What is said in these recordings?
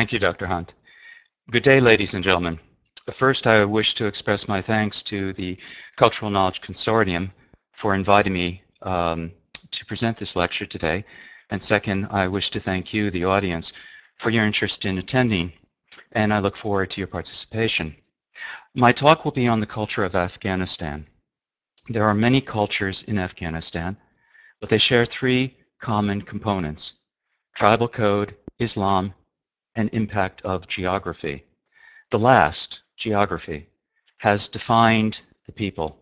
Thank you, Dr. Hunt. Good day, ladies and gentlemen. First, I wish to express my thanks to the Cultural Knowledge Consortium for inviting me um, to present this lecture today. And second, I wish to thank you, the audience, for your interest in attending, and I look forward to your participation. My talk will be on the culture of Afghanistan. There are many cultures in Afghanistan, but they share three common components, tribal code, Islam, and impact of geography. The last, geography, has defined the people.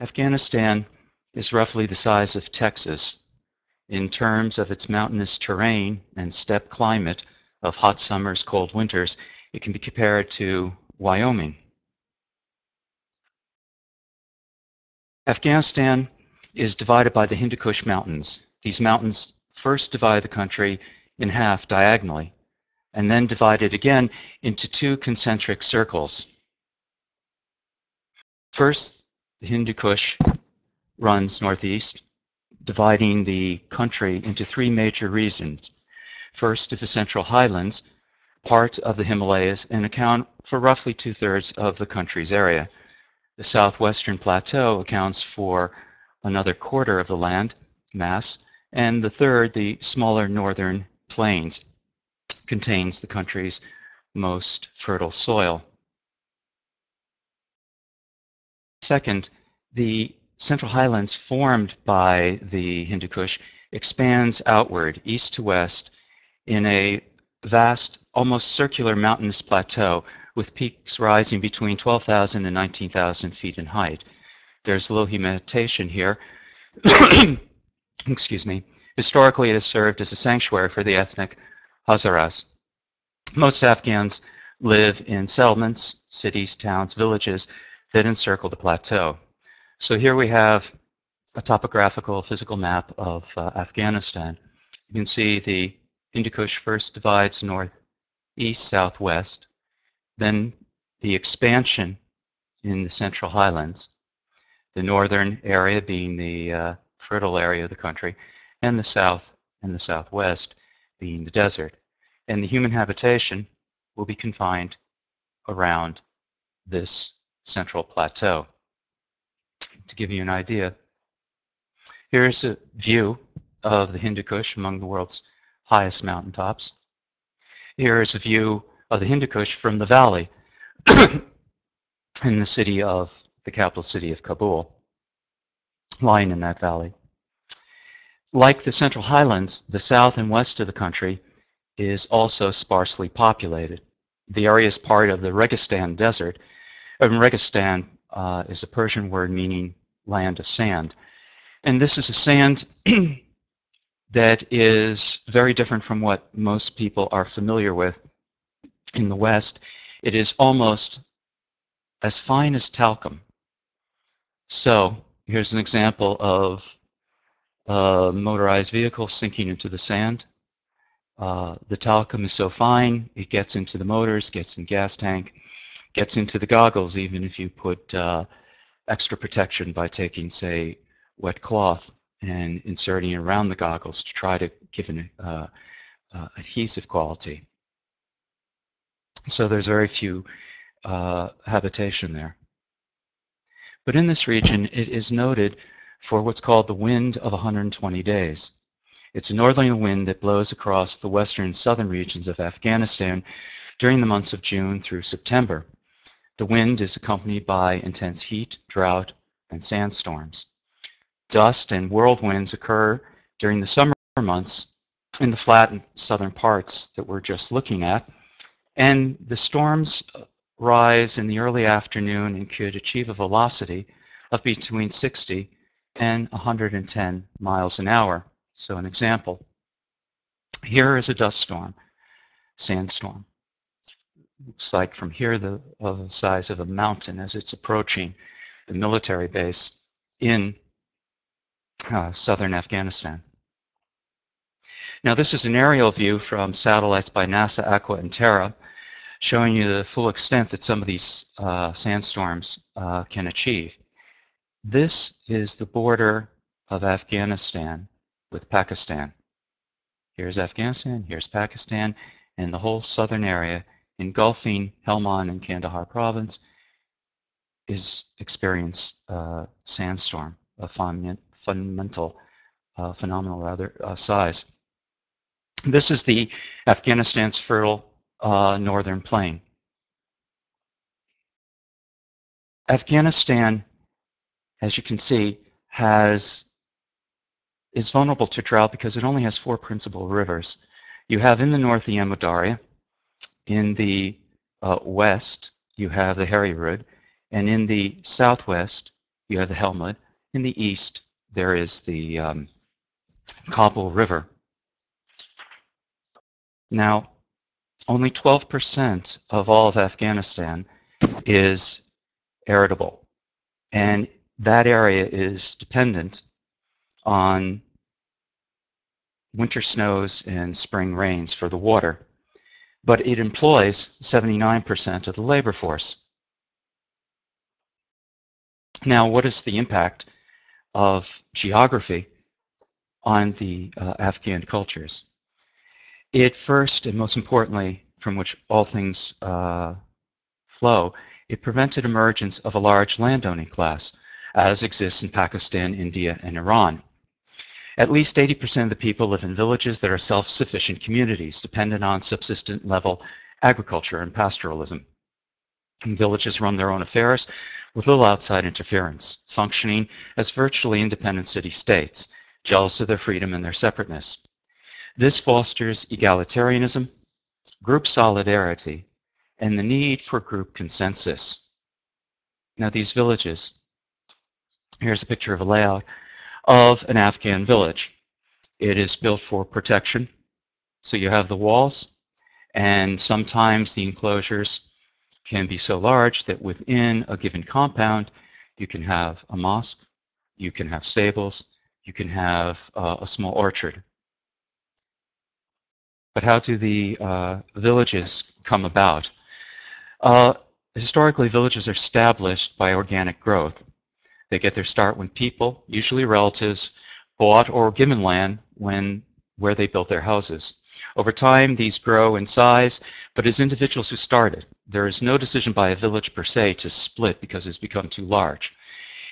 Afghanistan is roughly the size of Texas in terms of its mountainous terrain and steppe climate of hot summers, cold winters. It can be compared to Wyoming. Afghanistan is divided by the Hindu Kush Mountains. These mountains first divide the country in half diagonally, and then divided again into two concentric circles. First, the Hindu Kush runs northeast, dividing the country into three major regions. First is the Central Highlands, part of the Himalayas, and account for roughly two-thirds of the country's area. The southwestern plateau accounts for another quarter of the land mass, and the third, the smaller northern plains contains the country's most fertile soil. Second, the Central Highlands formed by the Hindu Kush expands outward, east to west, in a vast, almost circular mountainous plateau with peaks rising between 12,000 and 19,000 feet in height. There's a little humanitarian here. Excuse me. Historically, it has served as a sanctuary for the ethnic Hazaras. Most Afghans live in settlements, cities, towns, villages that encircle the plateau. So here we have a topographical physical map of uh, Afghanistan. You can see the Hindu Kush first divides north, east, southwest, then the expansion in the central highlands, the northern area being the uh, fertile area of the country, and the south and the southwest being the desert. And the human habitation will be confined around this central plateau. To give you an idea, here's a view of the Hindu Kush among the world's highest mountaintops. Here is a view of the Hindu Kush from the valley in the city of, the capital city of Kabul, lying in that valley. Like the Central Highlands, the south and west of the country is also sparsely populated. The area is part of the Registan Desert. Registan uh, is a Persian word meaning land of sand. And this is a sand that is very different from what most people are familiar with in the West. It is almost as fine as talcum. So here's an example of uh, motorized vehicle sinking into the sand. Uh, the talcum is so fine, it gets into the motors, gets in gas tank, gets into the goggles, even if you put uh, extra protection by taking, say, wet cloth and inserting it around the goggles to try to give an uh, uh, adhesive quality. So there's very few uh, habitation there. But in this region, it is noted for what's called the wind of 120 days. It's a northerly wind that blows across the western and southern regions of Afghanistan during the months of June through September. The wind is accompanied by intense heat, drought, and sandstorms. Dust and whirlwinds occur during the summer months in the flat southern parts that we're just looking at, and the storms rise in the early afternoon and could achieve a velocity of between 60 and 110 miles an hour. So an example. Here is a dust storm, sandstorm. Looks like from here the, the size of a mountain as it's approaching the military base in uh, southern Afghanistan. Now this is an aerial view from satellites by NASA, Aqua, and Terra, showing you the full extent that some of these uh, sandstorms uh, can achieve. This is the border of Afghanistan with Pakistan. Here's Afghanistan, here's Pakistan, and the whole southern area engulfing Helmand and Kandahar province is experience uh, sandstorm, a fundamental, uh, phenomenal rather, uh, size. This is the Afghanistan's fertile uh, northern plain. Afghanistan, as you can see, has is vulnerable to drought because it only has four principal rivers. You have in the north the Amu Darya, in the uh, west you have the Hari Rud, and in the southwest you have the Helmand. In the east there is the um, Kabul River. Now, only 12% of all of Afghanistan is arable. And that area is dependent on winter snows and spring rains for the water. But it employs 79% of the labor force. Now, what is the impact of geography on the uh, Afghan cultures? It first and most importantly, from which all things uh, flow, it prevented emergence of a large landowning class, as exists in Pakistan, India, and Iran. At least 80% of the people live in villages that are self-sufficient communities, dependent on subsistent level agriculture and pastoralism. And villages run their own affairs with little outside interference, functioning as virtually independent city-states, jealous of their freedom and their separateness. This fosters egalitarianism, group solidarity, and the need for group consensus. Now these villages, here's a picture of a layout of an Afghan village. It is built for protection. So you have the walls, and sometimes the enclosures can be so large that within a given compound, you can have a mosque, you can have stables, you can have uh, a small orchard. But how do the uh, villages come about? Uh, historically, villages are established by organic growth. They get their start when people, usually relatives, bought or given land when where they built their houses. Over time, these grow in size, but as individuals who started, there is no decision by a village per se to split because it's become too large.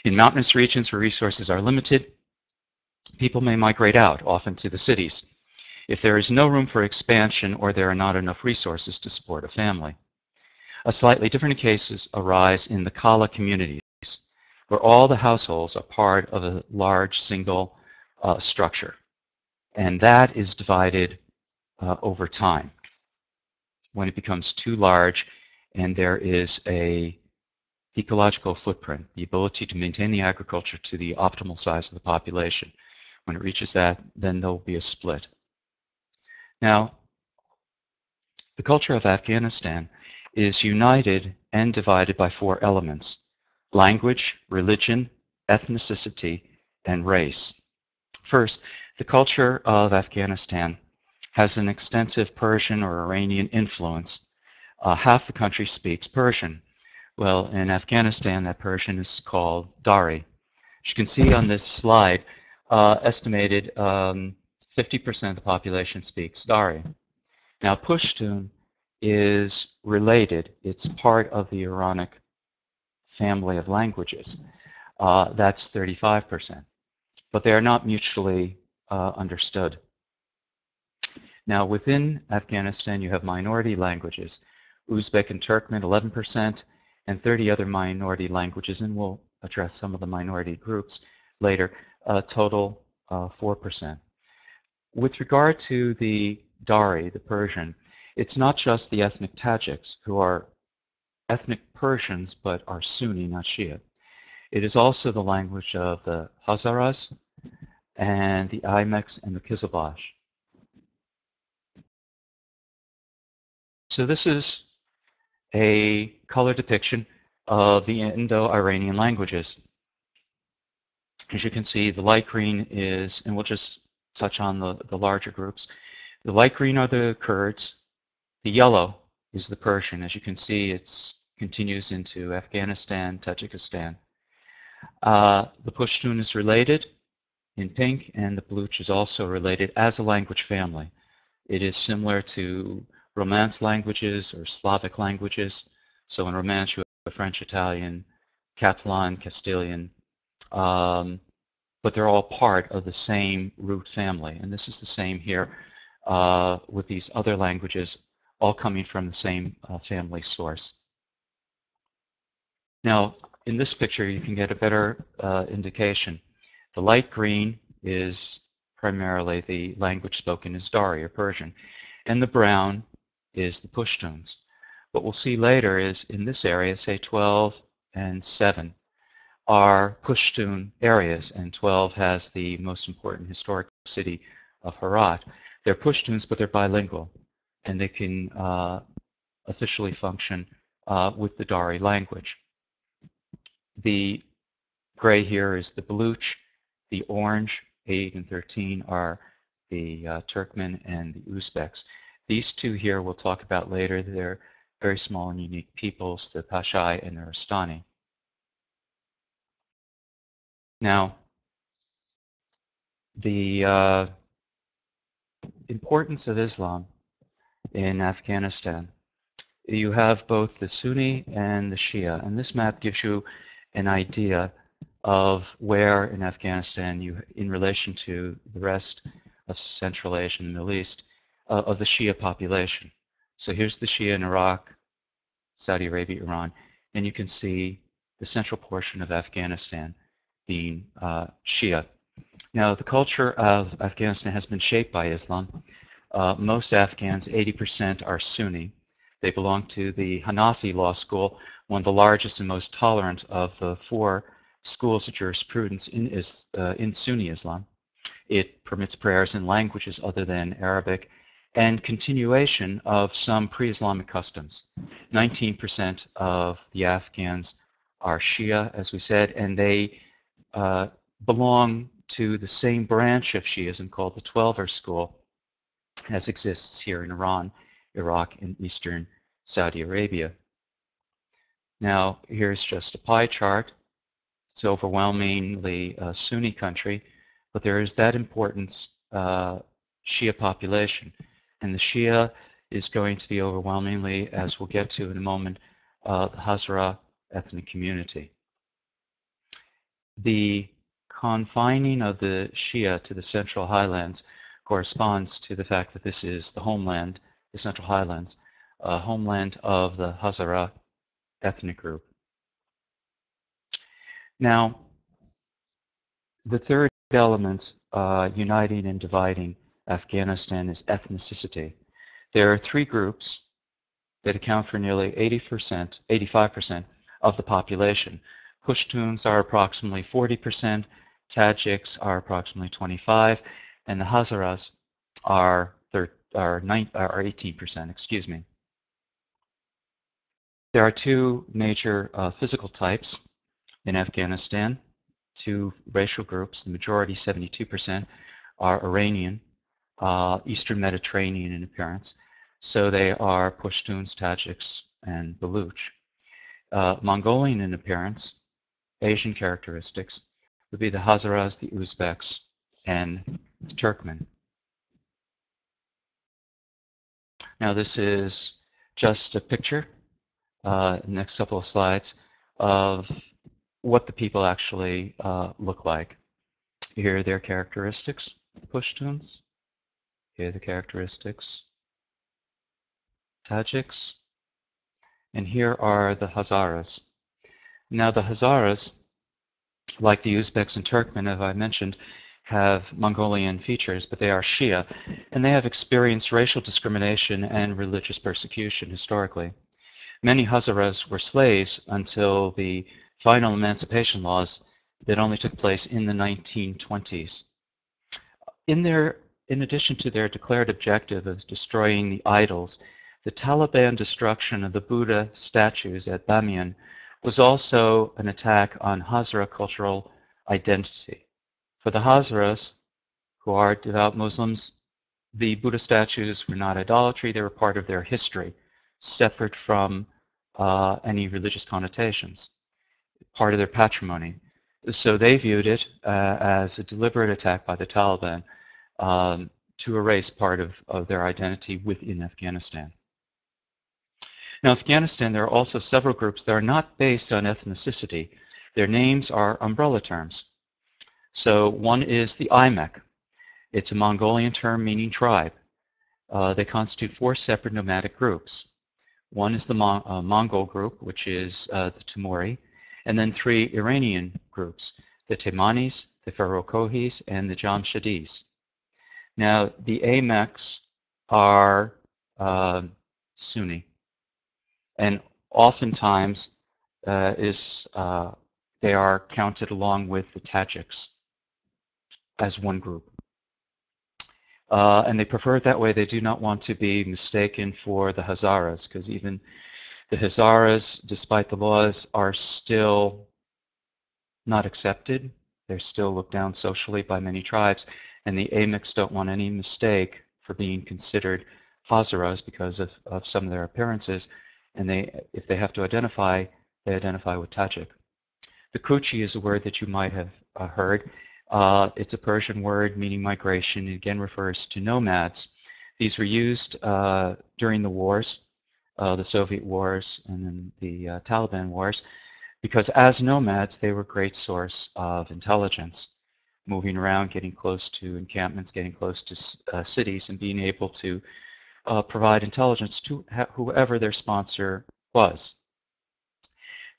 In mountainous regions where resources are limited, people may migrate out, often to the cities, if there is no room for expansion or there are not enough resources to support a family. A slightly different cases arise in the Kala communities, where all the households are part of a large single uh, structure. And that is divided uh, over time. When it becomes too large and there is a ecological footprint, the ability to maintain the agriculture to the optimal size of the population. When it reaches that, then there will be a split. Now, the culture of Afghanistan is united and divided by four elements language, religion, ethnicity, and race. First, the culture of Afghanistan has an extensive Persian or Iranian influence. Uh, half the country speaks Persian. Well, in Afghanistan, that Persian is called Dari. As you can see on this slide, uh, estimated 50% um, of the population speaks Dari. Now, Pushtun is related. It's part of the Iranic family of languages. Uh, that's 35%. But they are not mutually uh, understood. Now, within Afghanistan, you have minority languages. Uzbek and Turkmen, 11%, and 30 other minority languages, and we'll address some of the minority groups later, uh, total 4%. With regard to the Dari, the Persian, it's not just the ethnic Tajiks who are ethnic Persians but are Sunni, not Shia. It is also the language of the Hazaras and the Aimaqs and the Kizilbash. So this is a color depiction of the Indo-Iranian languages. As you can see, the light green is, and we'll just touch on the, the larger groups. The light green are the Kurds. The yellow is the Persian. As you can see, it continues into Afghanistan, Tajikistan. Uh, the Pushtun is related. in pink, and the Baluch is also related as a language family. It is similar to Romance languages or Slavic languages. So in Romance you have French, Italian, Catalan, Castilian, um, but they're all part of the same root family. And this is the same here uh, with these other languages, all coming from the same uh, family source. Now, in this picture, you can get a better uh, indication. The light green is primarily the language spoken is Dari or Persian, and the brown is the Pashtuns. What we'll see later is in this area, say 12 and 7, are Pushtun areas, and 12 has the most important historic city of Herat. They're Pushtuns, but they're bilingual, and they can uh, officially function uh, with the Dari language. The gray here is the Baluch. The orange, 8 and 13, are the uh, Turkmen and the Uzbeks. These two here we'll talk about later. They're very small and unique peoples, the Pashai and the Rastani. Now, the uh, importance of Islam in Afghanistan. You have both the Sunni and the Shia, and this map gives you an idea of where in Afghanistan you, in relation to the rest of Central Asia and the Middle East, uh, of the Shia population. So here's the Shia in Iraq, Saudi Arabia, Iran, and you can see the central portion of Afghanistan being uh, Shia. Now, the culture of Afghanistan has been shaped by Islam. Uh, most Afghans, 80%, are Sunni. They belong to the Hanafi Law School, one of the largest and most tolerant of the four schools of jurisprudence in, is, uh, in Sunni Islam. It permits prayers in languages other than Arabic and continuation of some pre-Islamic customs. 19% of the Afghans are Shia, as we said, and they uh, belong to the same branch of Shiism called the Twelver School as exists here in Iran, Iraq, and eastern Saudi Arabia. Now, here's just a pie chart. It's overwhelmingly a Sunni country, but there is that importance uh, Shia population. And the Shia is going to be overwhelmingly, as we'll get to in a moment, uh, the Hazara ethnic community. The confining of the Shia to the Central Highlands corresponds to the fact that this is the homeland, the Central Highlands, uh, homeland of the Hazara ethnic group. Now, the third element uh, uniting and dividing Afghanistan is ethnicity. There are three groups that account for nearly 80%, 85% of the population. Pashtuns are approximately 40%, Tajiks are approximately 25, and the Hazaras are, are, 9, are 18%, excuse me. There are two major uh, physical types in Afghanistan, two racial groups. The majority, 72%, are Iranian, uh, Eastern Mediterranean in appearance. So they are Pashtuns, Tajiks, and Baluch. Uh, Mongolian in appearance, Asian characteristics, would be the Hazaras, the Uzbeks, and Turkmen. Now this is just a picture, uh, next couple of slides, of what the people actually uh, look like. Here are their characteristics, Pashtuns. Here are the characteristics. Tajiks. And here are the Hazaras. Now the Hazaras, like the Uzbeks and Turkmen, as I mentioned, have Mongolian features, but they are Shia, and they have experienced racial discrimination and religious persecution historically. Many Hazaras were slaves until the final emancipation laws that only took place in the 1920s. In their in addition to their declared objective of destroying the idols, the Taliban destruction of the Buddha statues at Bamiyan was also an attack on Hazara cultural identity. For the Hazaras, who are devout Muslims, the Buddha statues were not idolatry, they were part of their history, separate from uh, any religious connotations, part of their patrimony. So they viewed it uh, as a deliberate attack by the Taliban um, to erase part of, of their identity within Afghanistan. Now, Afghanistan, there are also several groups that are not based on ethnicity. Their names are umbrella terms. So one is the Aimaq. It's a Mongolian term meaning tribe. Uh, they constitute four separate nomadic groups. One is the Mon uh, Mongol group, which is uh, the Timuri, and then three Iranian groups, the Taimanis, the Firozkohis, and the Jamshidis. Now, the Aimaqs are uh, Sunni, and oftentimes uh, is uh, they are counted along with the Tajiks as one group. Uh, and they prefer it that way. They do not want to be mistaken for the Hazaras, because even the Hazaras, despite the laws, are still not accepted. They're still looked down socially by many tribes, and the Aimaqs don't want any mistake for being considered Hazaras because of, of some of their appearances, and they, if they have to identify, they identify with Tajik. The Kuchi is a word that you might have uh, heard. Uh, it's a Persian word meaning migration. It again refers to nomads. These were used uh, during the wars, uh, the Soviet wars and then the uh, Taliban wars, because as nomads, they were a great source of intelligence, moving around, getting close to encampments, getting close to uh, cities, and being able to uh, provide intelligence to whoever their sponsor was.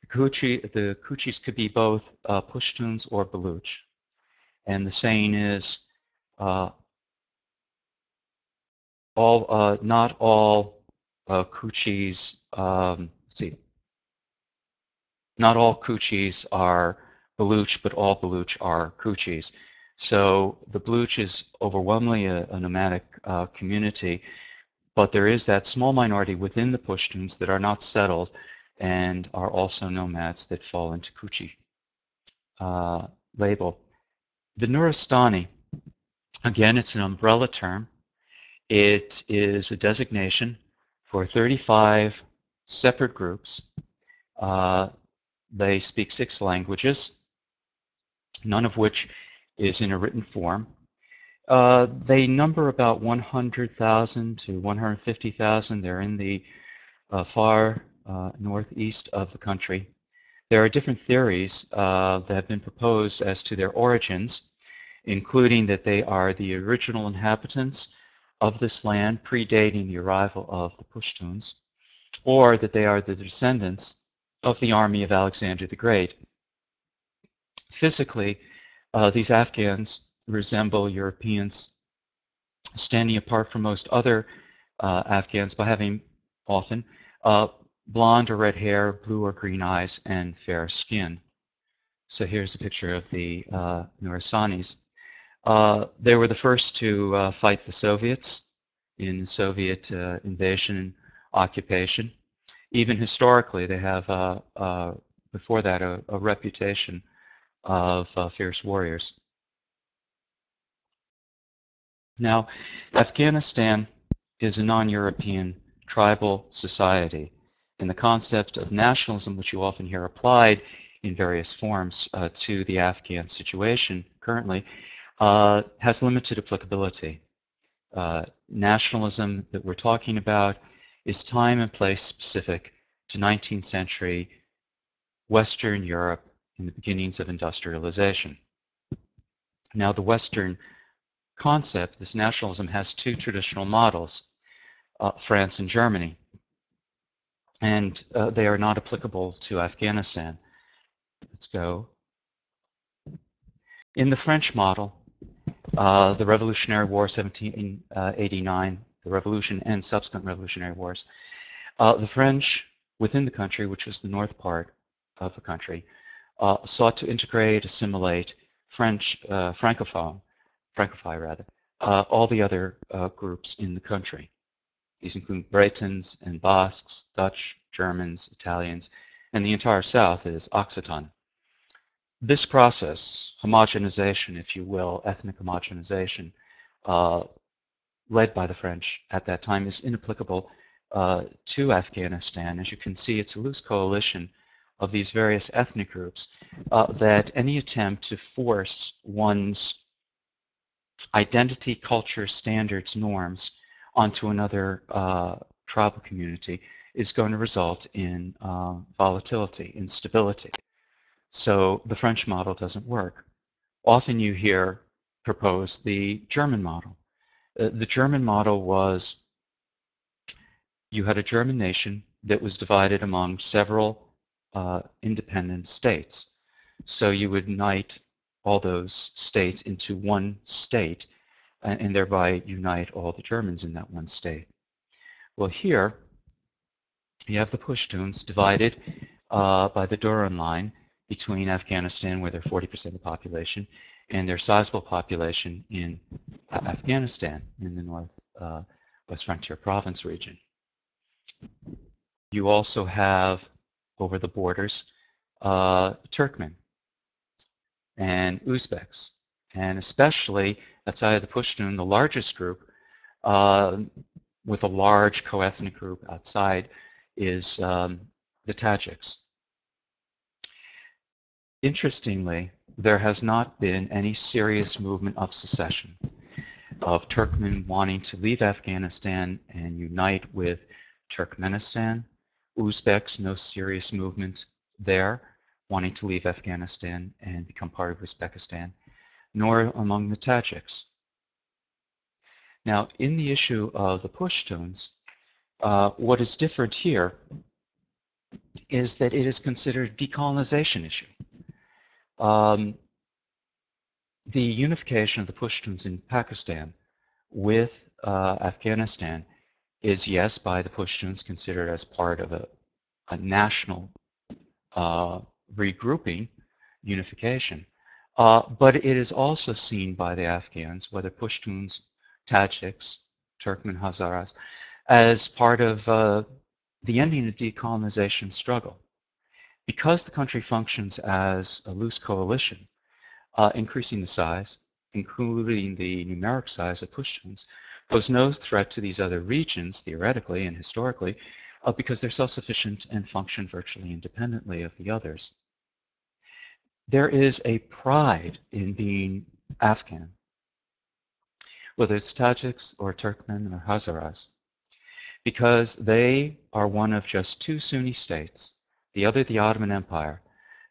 The, Kuchi, the Kuchis could be both Pashtuns or Baluch. And the saying is, uh, all uh, not all uh, Kuchis, um, see, not all Kuchis are Baluch, but all Baluch are Kuchis. So the Baluch is overwhelmingly a, a nomadic uh, community, but there is that small minority within the Pashtuns that are not settled and are also nomads that fall into Kuchi uh, label. The Nuristani, again, it's an umbrella term. It is a designation for 35 separate groups. Uh, they speak six languages, none of which is in a written form. Uh, they number about 100,000 to 150,000. They're in the uh, far uh, northeast of the country. There are different theories uh, that have been proposed as to their origins, including that they are the original inhabitants of this land predating the arrival of the Pashtuns, or that they are the descendants of the army of Alexander the Great. Physically, uh, these Afghans resemble Europeans standing apart from most other uh, Afghans by having often uh, blonde or red hair, blue or green eyes, and fair skin. So here's a picture of the uh, Nuristanis. Uh, they were the first to uh, fight the Soviets in the Soviet uh, invasion and occupation. Even historically, they have, uh, uh, before that, a, a reputation of uh, fierce warriors. Now, Afghanistan is a non-European tribal society and the concept of nationalism, which you often hear applied in various forms uh, to the Afghan situation currently, uh, has limited applicability. Uh, nationalism that we're talking about is time and place specific to 19th century Western Europe in the beginnings of industrialization. Now the Western concept, this nationalism, has two traditional models, uh, France and Germany and uh, they are not applicable to Afghanistan. Let's go. In the French model, uh, the Revolutionary War 1789, the revolution and subsequent revolutionary wars, uh, the French within the country, which was the north part of the country, uh, sought to integrate, assimilate French, uh, Francophone, Francophi rather, uh, all the other groups in the country. These include Bretons and Basques, Dutch, Germans, Italians, and the entire South is Occitan. This process, homogenization, if you will, ethnic homogenization, uh, led by the French at that time, is inapplicable uh, to Afghanistan. As you can see, it's a loose coalition of these various ethnic groups uh, that any attempt to force one's identity, culture, standards, norms onto another uh, tribal community is going to result in uh, volatility, instability. So the French model doesn't work. Often you hear proposed the German model. Uh, the German model was you had a German nation that was divided among several uh, independent states. So you would unite all those states into one state and, thereby unite all the Germans in that one state. Well, here you have the Pashtuns divided uh, by the Durand line between Afghanistan, where they're 40% of the population, and their sizable population in uh, Afghanistan, in the north uh, west frontier province region. You also have, over the borders, uh, Turkmen and Uzbeks, and especially outside of the Pashtun, the largest group, uh, with a large co-ethnic group outside, is um, the Tajiks. Interestingly, there has not been any serious movement of secession, of Turkmen wanting to leave Afghanistan and unite with Turkmenistan. Uzbeks, no serious movement there, wanting to leave Afghanistan and become part of Uzbekistan, nor among the Tajiks. Now, in the issue of the Pashtuns, uh, what is different here is that it is considered a decolonization issue. Um, the unification of the Pashtuns in Pakistan with uh, Afghanistan is, yes, by the Pashtuns considered as part of a, a national uh, regrouping, unification. Uh, but it is also seen by the Afghans, whether Pashtuns, Tajiks, Turkmen, Hazaras, as part of uh, the ending of decolonization struggle. Because the country functions as a loose coalition, uh, increasing the size, including the numeric size of Pashtuns, pose no threat to these other regions, theoretically and historically, uh, because they're self-sufficient and function virtually independently of the others. There is a pride in being Afghan, whether it's Tajiks or Turkmen or Hazaras, because they are one of just two Sunni states the other the Ottoman Empire,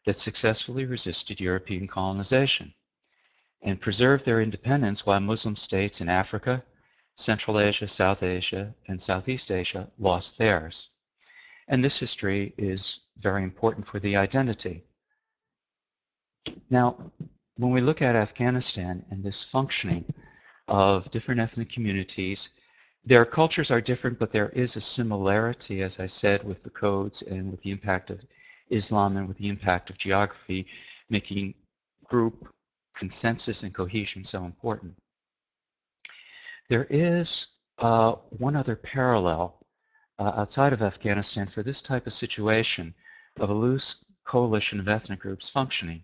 that successfully resisted European colonization and preserved their independence while Muslim states in Africa, Central Asia, South Asia, and Southeast Asia lost theirs. And this history is very important for the identity. Now, when we look at Afghanistan and this functioning of different ethnic communities their cultures are different, but there is a similarity, as I said, with the codes and with the impact of Islam and with the impact of geography, making group consensus and cohesion so important. There is uh, one other parallel uh, outside of Afghanistan for this type of situation of a loose coalition of ethnic groups functioning.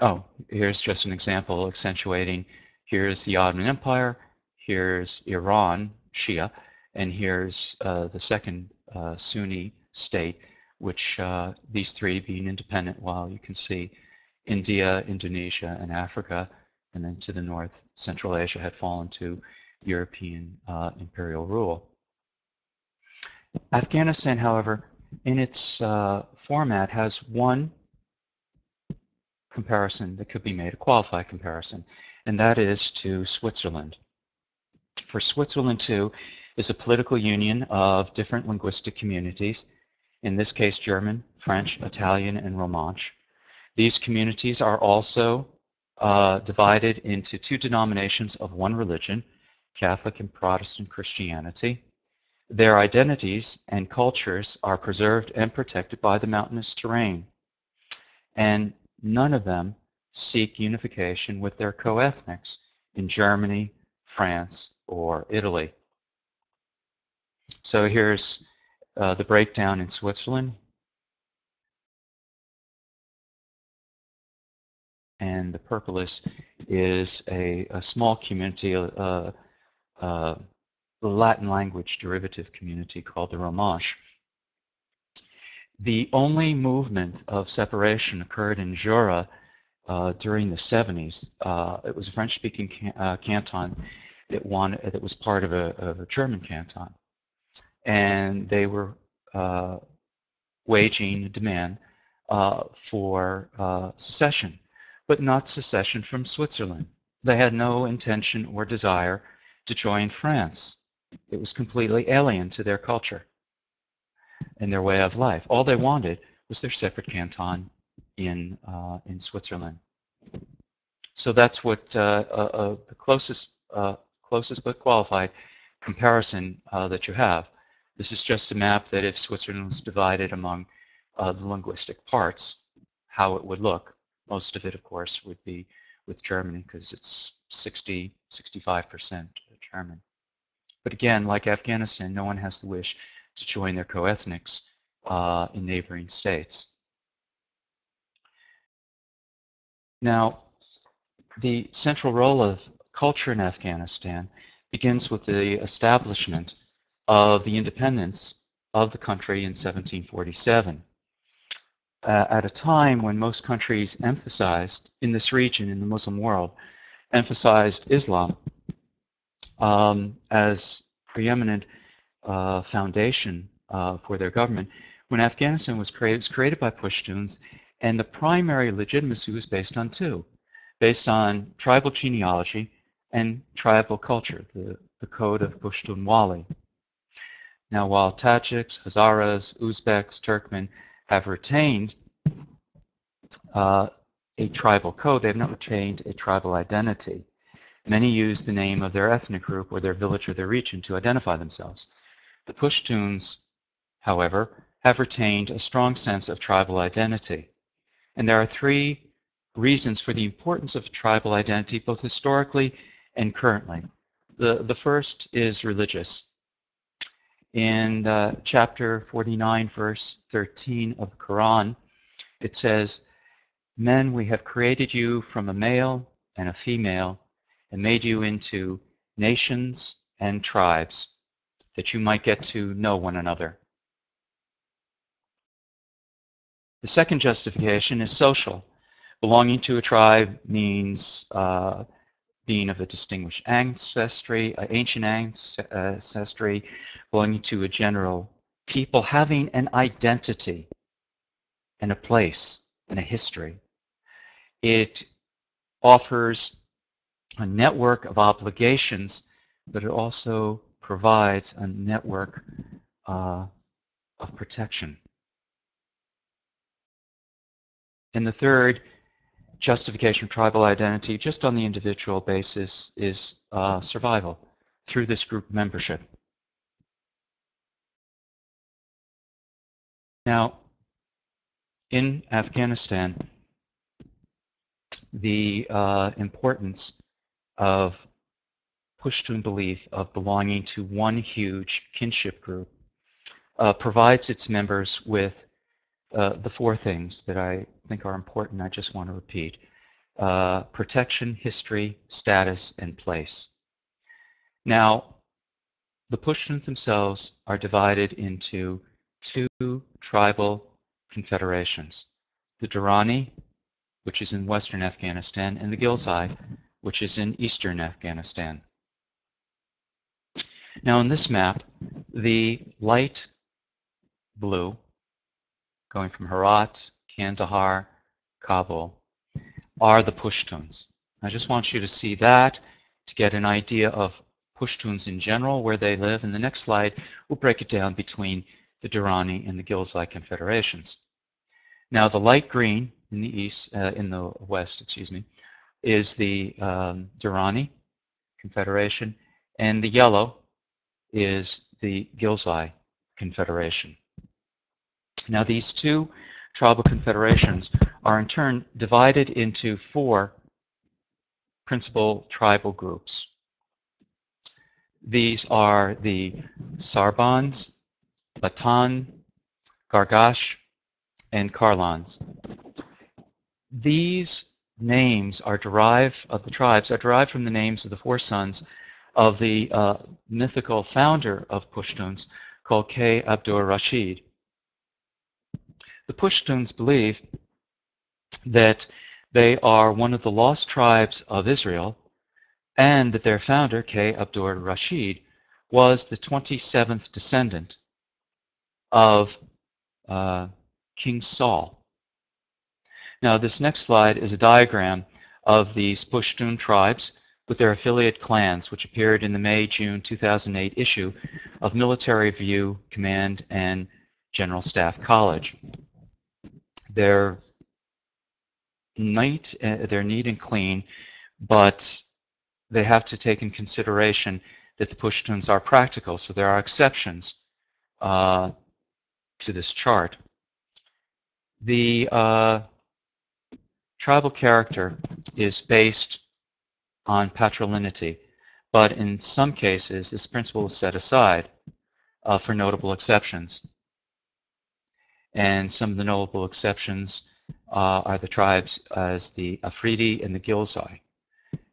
Oh, here's just an example accentuating Here's the Ottoman Empire, here's Iran, Shia, and here's uh, the second uh, Sunni state, which uh, these three being independent while you can see India, Indonesia, and Africa, and then to the north, Central Asia had fallen to European uh, imperial rule. Afghanistan, however, in its uh, format has one comparison that could be made, a qualified comparison, and that is to Switzerland. For Switzerland, too, is a political union of different linguistic communities, in this case German, French, Italian, and Romansh. These communities are also uh, divided into two denominations of one religion, Catholic and Protestant Christianity. Their identities and cultures are preserved and protected by the mountainous terrain. And none of them seek unification with their co-ethnics in Germany, France, or Italy. So here's uh, the breakdown in Switzerland. And the purple is, a, a small community, uh, uh, Latin language derivative community called the Romansh. The only movement of separation occurred in Jura uh, during the 70s. Uh, it was a French-speaking can uh, canton that, wanted, that was part of a, of a German canton. And they were uh, waging a demand uh, for uh, secession, but not secession from Switzerland. They had no intention or desire to join France. It was completely alien to their culture and their way of life. All they wanted was their separate canton in, uh, in Switzerland. So that's what uh, uh, uh the closest, uh, closest but qualified comparison uh, that you have. This is just a map that if Switzerland was divided among the linguistic parts, how it would look. Most of it, of course, would be with Germany because it's 60, 65% German. But again, like Afghanistan, no one has the wish to join their co-ethnics uh, in neighboring states. Now, the central role of culture in Afghanistan begins with the establishment of the independence of the country in 1747. Uh, at a time when most countries emphasized, in this region, in the Muslim world, emphasized Islam um, as preeminent uh, foundation uh, for their government. When Afghanistan was created, it was created by Pashtuns, and the primary legitimacy was based on two, based on tribal genealogy and tribal culture, the, the code of Pashtunwali. Now, while Tajiks, Hazaras, Uzbeks, Turkmen have retained uh, a tribal code, they have not retained a tribal identity. Many use the name of their ethnic group or their village or their region to identify themselves. The Pashtuns, however, have retained a strong sense of tribal identity. And there are three reasons for the importance of tribal identity, both historically and currently. The, the first is religious. In uh, chapter 49, verse 13 of the Quran, it says, Men, we have created you from a male and a female and made you into nations and tribes that you might get to know one another. The second justification is social. Belonging to a tribe means uh, being of a distinguished ancestry, uh, ancient ancestry, belonging to a general people, having an identity and a place and a history. It offers a network of obligations, but it also provides a network uh, of protection. And the third justification of tribal identity, just on the individual basis, is uh, survival through this group membership. Now, in Afghanistan, the uh, importance of Pushtun belief of belonging to one huge kinship group uh, provides its members with uh, the four things that I think are important. I just want to repeat. Uh, protection, history, status, and place. Now, the Pashtuns themselves are divided into two tribal confederations. The Durrani, which is in western Afghanistan, and the Ghilzai, which is in eastern Afghanistan. Now in this map, the light blue, going from Herat, Kandahar, Kabul, are the Pashtuns. I just want you to see that to get an idea of Pashtuns in general, where they live. In the next slide, we'll break it down between the Durrani and the Ghilzai confederations. Now the light green in the east, uh, in the west, excuse me, is the um, Durrani confederation, and the yellow is the Ghilzai Confederation. Now these two tribal confederations are in turn divided into four principal tribal groups. These are the Sarbans, Batan, Gargash, and Karlans. These names are derived, of the tribes, are derived from the names of the four sons of the uh, mythical founder of Pashtuns called Qais Abdur Rashid. the Pashtuns believe that they are one of the lost tribes of Israel and that their founder, Qais Abdur Rashid, was the 27th descendant of uh, King Saul. Now this next slide is a diagram of these Pashtun tribes with their affiliate clans, which appeared in the May-June 2008 issue of Military Review Command and General Staff College. They're neat, uh, they're neat and clean, but they have to take in consideration that the Pashtuns are practical, so there are exceptions uh, to this chart. The uh, tribal character is based on patrilineality, but in some cases this principle is set aside uh, for notable exceptions. And some of the notable exceptions uh, are the tribes as the Afridi and the Ghilzai.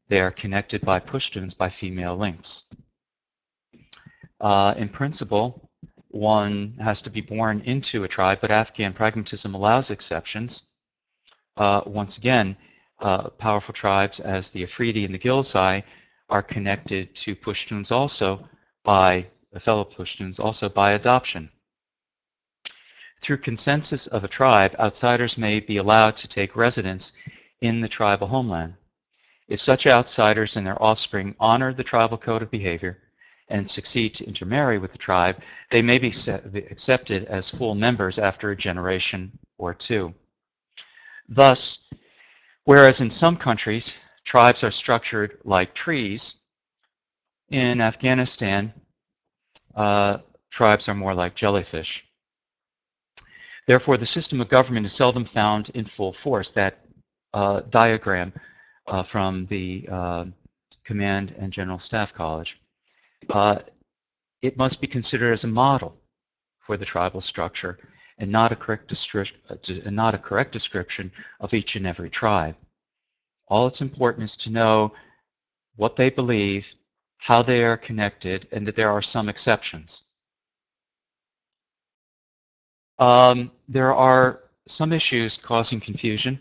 They are connected by Pashtuns by female links. Uh, in principle, one has to be born into a tribe, but Afghan pragmatism allows exceptions. Uh, once again, uh, powerful tribes as the Afridi and the Ghilzai are connected to Pashtuns also by fellow Pashtuns also by adoption. Through consensus of a tribe, outsiders may be allowed to take residence in the tribal homeland. If such outsiders and their offspring honor the tribal code of behavior and succeed to intermarry with the tribe, they may be accepted as full members after a generation or two. Thus, whereas in some countries tribes are structured like trees, in Afghanistan, uh, tribes are more like jellyfish. Therefore, the system of government is seldom found in full force. That uh, diagram uh, from the uh, Command and General Staff College. Uh, it must be considered as a model for the tribal structure and not a correct, uh, not a correct description of each and every tribe. All that's important is to know what they believe, how they are connected, and that there are some exceptions. Um, there are some issues causing confusion,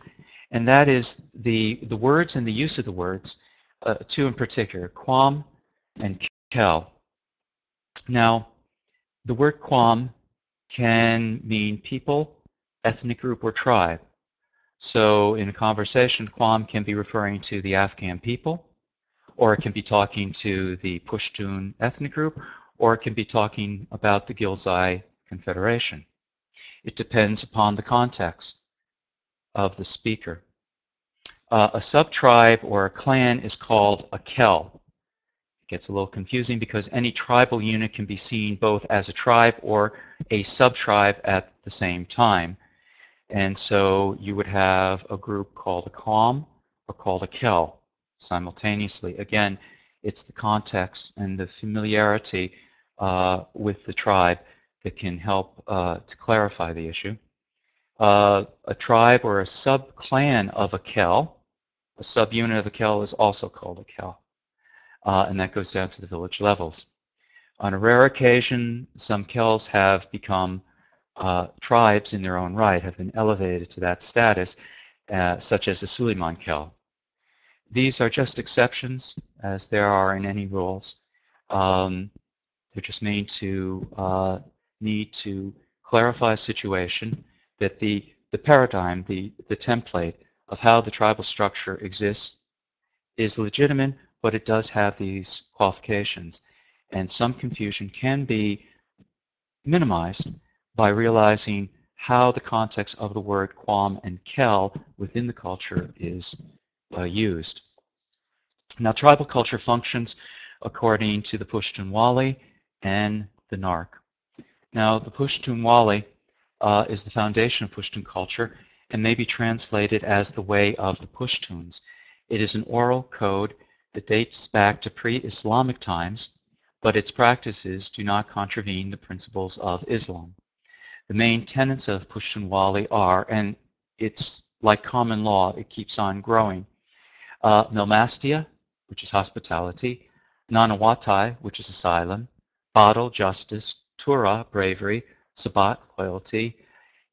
and that is the, the words and the use of the words, uh, two in particular, quam and khel. Now, the word quam can mean people, ethnic group, or tribe. So in a conversation, quam can be referring to the Afghan people, or it can be talking to the Pashtun ethnic group, or it can be talking about the Ghilzai Confederation. It depends upon the context of the speaker. Uh, a subtribe or a clan is called a khel. It gets a little confusing because any tribal unit can be seen both as a tribe or a subtribe at the same time. And so you would have a group called a quam or called a khel simultaneously. Again, it's the context and the familiarity uh, with the tribe that can help uh, to clarify the issue. Uh, a tribe or a subclan of a khel, a subunit of a khel is also called a khel, uh, and that goes down to the village levels. On a rare occasion, some khels have become uh, tribes in their own right, have been elevated to that status, uh, such as the Suleiman Khel. These are just exceptions, as there are in any rules. Um, they're just made to uh, need to clarify a situation that the, the paradigm, the, the template of how the tribal structure exists is legitimate, but it does have these qualifications. And some confusion can be minimized by realizing how the context of the word quam and khel within the culture is uh, used. Now, tribal culture functions according to the Pushtunwali and the narkh. Now, the Pushtunwali uh, is the foundation of Pushtun culture and may be translated as the way of the Pushtuns. It is an oral code that dates back to pre-Islamic times, but its practices do not contravene the principles of Islam. The main tenets of Pushtunwali are, and it's like common law, it keeps on growing, uh, Melmastia, which is hospitality, Nanawatai, which is asylum, Badal, justice, Tura, bravery, Sabat, loyalty,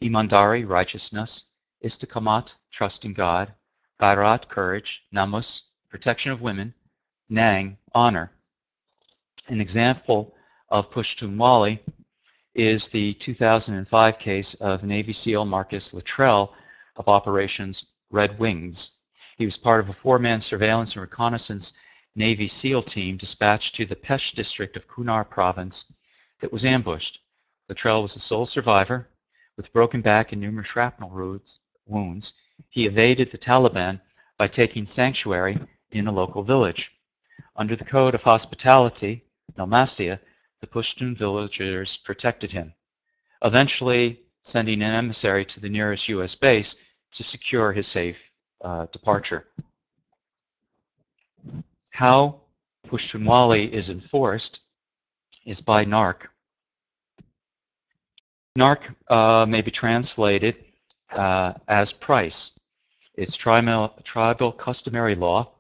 Imandari, righteousness, Istiqamat, trust in God, Gairat, courage, Namus, protection of women, Nang, honor. An example of Pushtunwali is the 2005 case of Navy SEAL Marcus Luttrell of Operations Red Wings. He was part of a four-man surveillance and reconnaissance Navy SEAL team dispatched to the Pesh district of Kunar province that was ambushed. Luttrell was the sole survivor. With broken back and numerous shrapnel wounds, he evaded the Taliban by taking sanctuary in a local village. Under the code of hospitality, Melmastia, the Pushtun villagers protected him, eventually sending an emissary to the nearest U.S. base to secure his safe uh, departure. How Pushtunwali is enforced is by narkh. Narkh uh, may be translated uh, as price. It's tribal, tribal customary law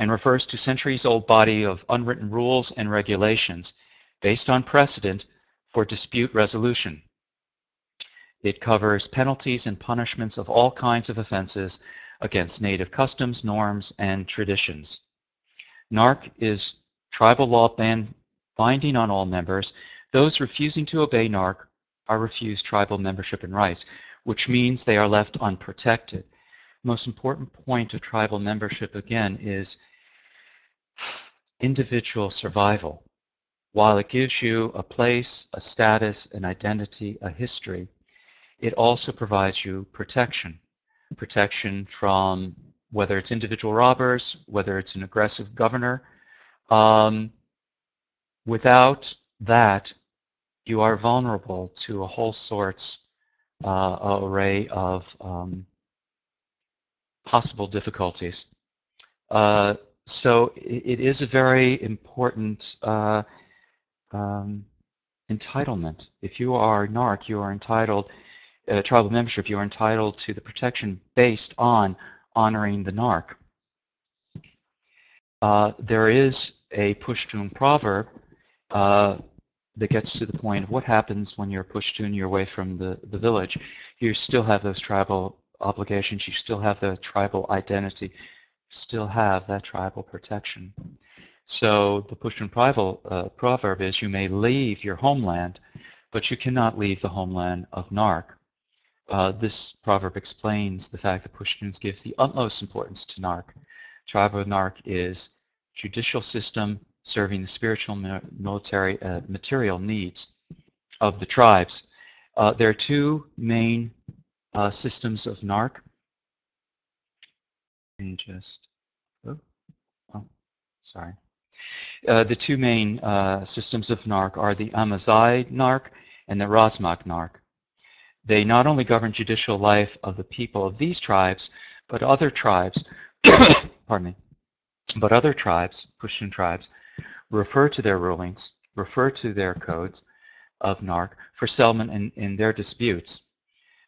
and refers to centuries-old body of unwritten rules and regulations based on precedent for dispute resolution. It covers penalties and punishments of all kinds of offenses against native customs, norms, and traditions. Narkh is tribal law band binding on all members. Those refusing to obey narkh are refused tribal membership and rights, which means they are left unprotected. Most important point of tribal membership, again, is individual survival. While it gives you a place, a status, an identity, a history, it also provides you protection. Protection from whether it's individual robbers, whether it's an aggressive governor. Um, without that, you are vulnerable to a whole sorts uh, array of um, possible difficulties. Uh, so it, it is a very important uh, um, entitlement. If you are narkh, you are entitled, uh, tribal membership, you are entitled to the protection based on honoring the narkh. Uh, there is a Pushtun proverb uh, that gets to the point of what happens when you're Pushtun, you're away from the, the village. You still have those tribal obligations, you still have the tribal identity, still have that tribal protection. So the Pushtun tribal, uh, proverb is you may leave your homeland, but you cannot leave the homeland of Narkh. Uh, this proverb explains the fact that Pashtuns gives the utmost importance to narkh. Tribal narkh is judicial system serving the spiritual military uh, material needs of the tribes. Uh, there are two main uh, systems of narkh. Me just, oh, oh sorry. Uh, the two main uh, systems of narkh are the Ahmadzai Narkh and the Razmak Narkh. They not only govern judicial life of the people of these tribes, but other tribes, pardon me, but other tribes, Pushtun tribes, refer to their rulings, refer to their codes of narkh for settlement in, in their disputes.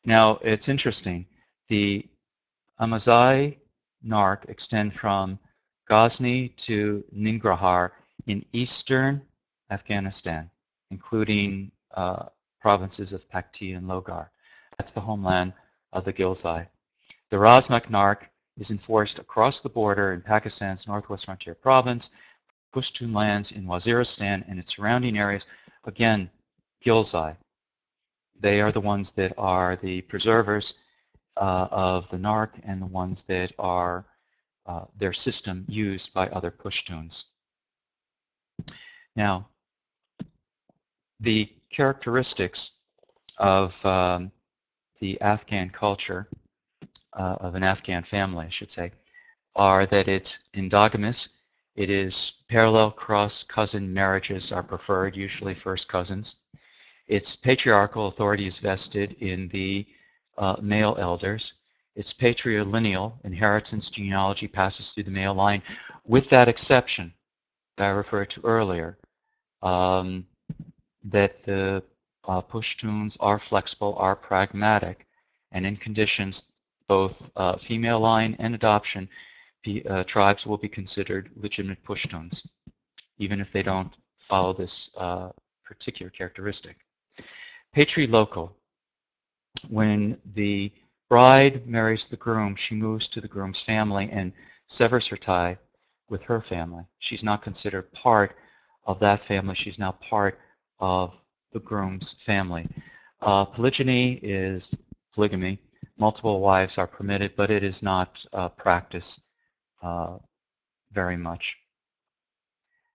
Now, it's interesting. The Ahmadzai Narkh extend from Ghazni to Nangarhar in eastern Afghanistan, including uh, provinces of Pakti and Logar. That's the homeland of the Ghilzai. The Razmak Narkh is enforced across the border in Pakistan's Northwest Frontier Province, Pushtun lands in Waziristan and its surrounding areas. Again, Ghilzai. They are the ones that are the preservers uh, of the narkh and the ones that are uh, their system used by other Pashtuns. Now, the characteristics of um, the Afghan culture, uh, of an Afghan family, I should say, are that it's endogamous, it is parallel cross-cousin marriages are preferred, usually first cousins. Its patriarchal authority is vested in the uh, male elders. Its patrilineal inheritance genealogy passes through the male line, with that exception that I referred to earlier. Um, that the uh, Pashtuns are flexible, are pragmatic, and in conditions both uh, female line and adoption, uh, tribes will be considered legitimate Pashtuns, even if they don't follow this uh, particular characteristic. Patrilocal. When the bride marries the groom, she moves to the groom's family and severs her tie with her family. She's not considered part of that family. She's now part of the groom's family. Uh, polygyny is polygamy. Multiple wives are permitted, but it is not uh, practiced uh, very much.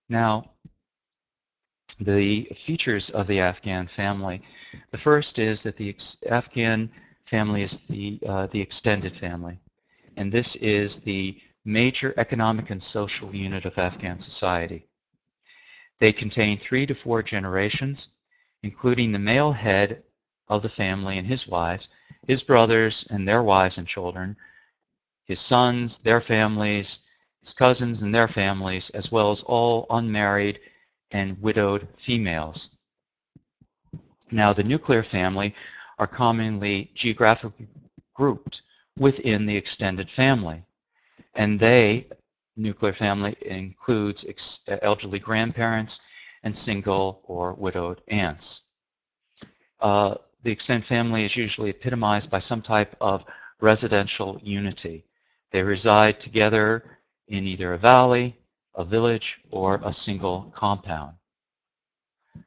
Now, the features of the Afghan family. The first is that the Afghan family is the, uh, the extended family. And this is the major economic and social unit of Afghan society. They contain three to four generations, including the male head of the family and his wives, his brothers and their wives and children, his sons, their families, his cousins and their families, as well as all unmarried and widowed females. Now, the nuclear family are commonly geographically grouped within the extended family. And they, nuclear family, includes elderly grandparents and single or widowed aunts. Uh, the extended family is usually epitomized by some type of residential unity. They reside together in either a valley, a village, or a single compound.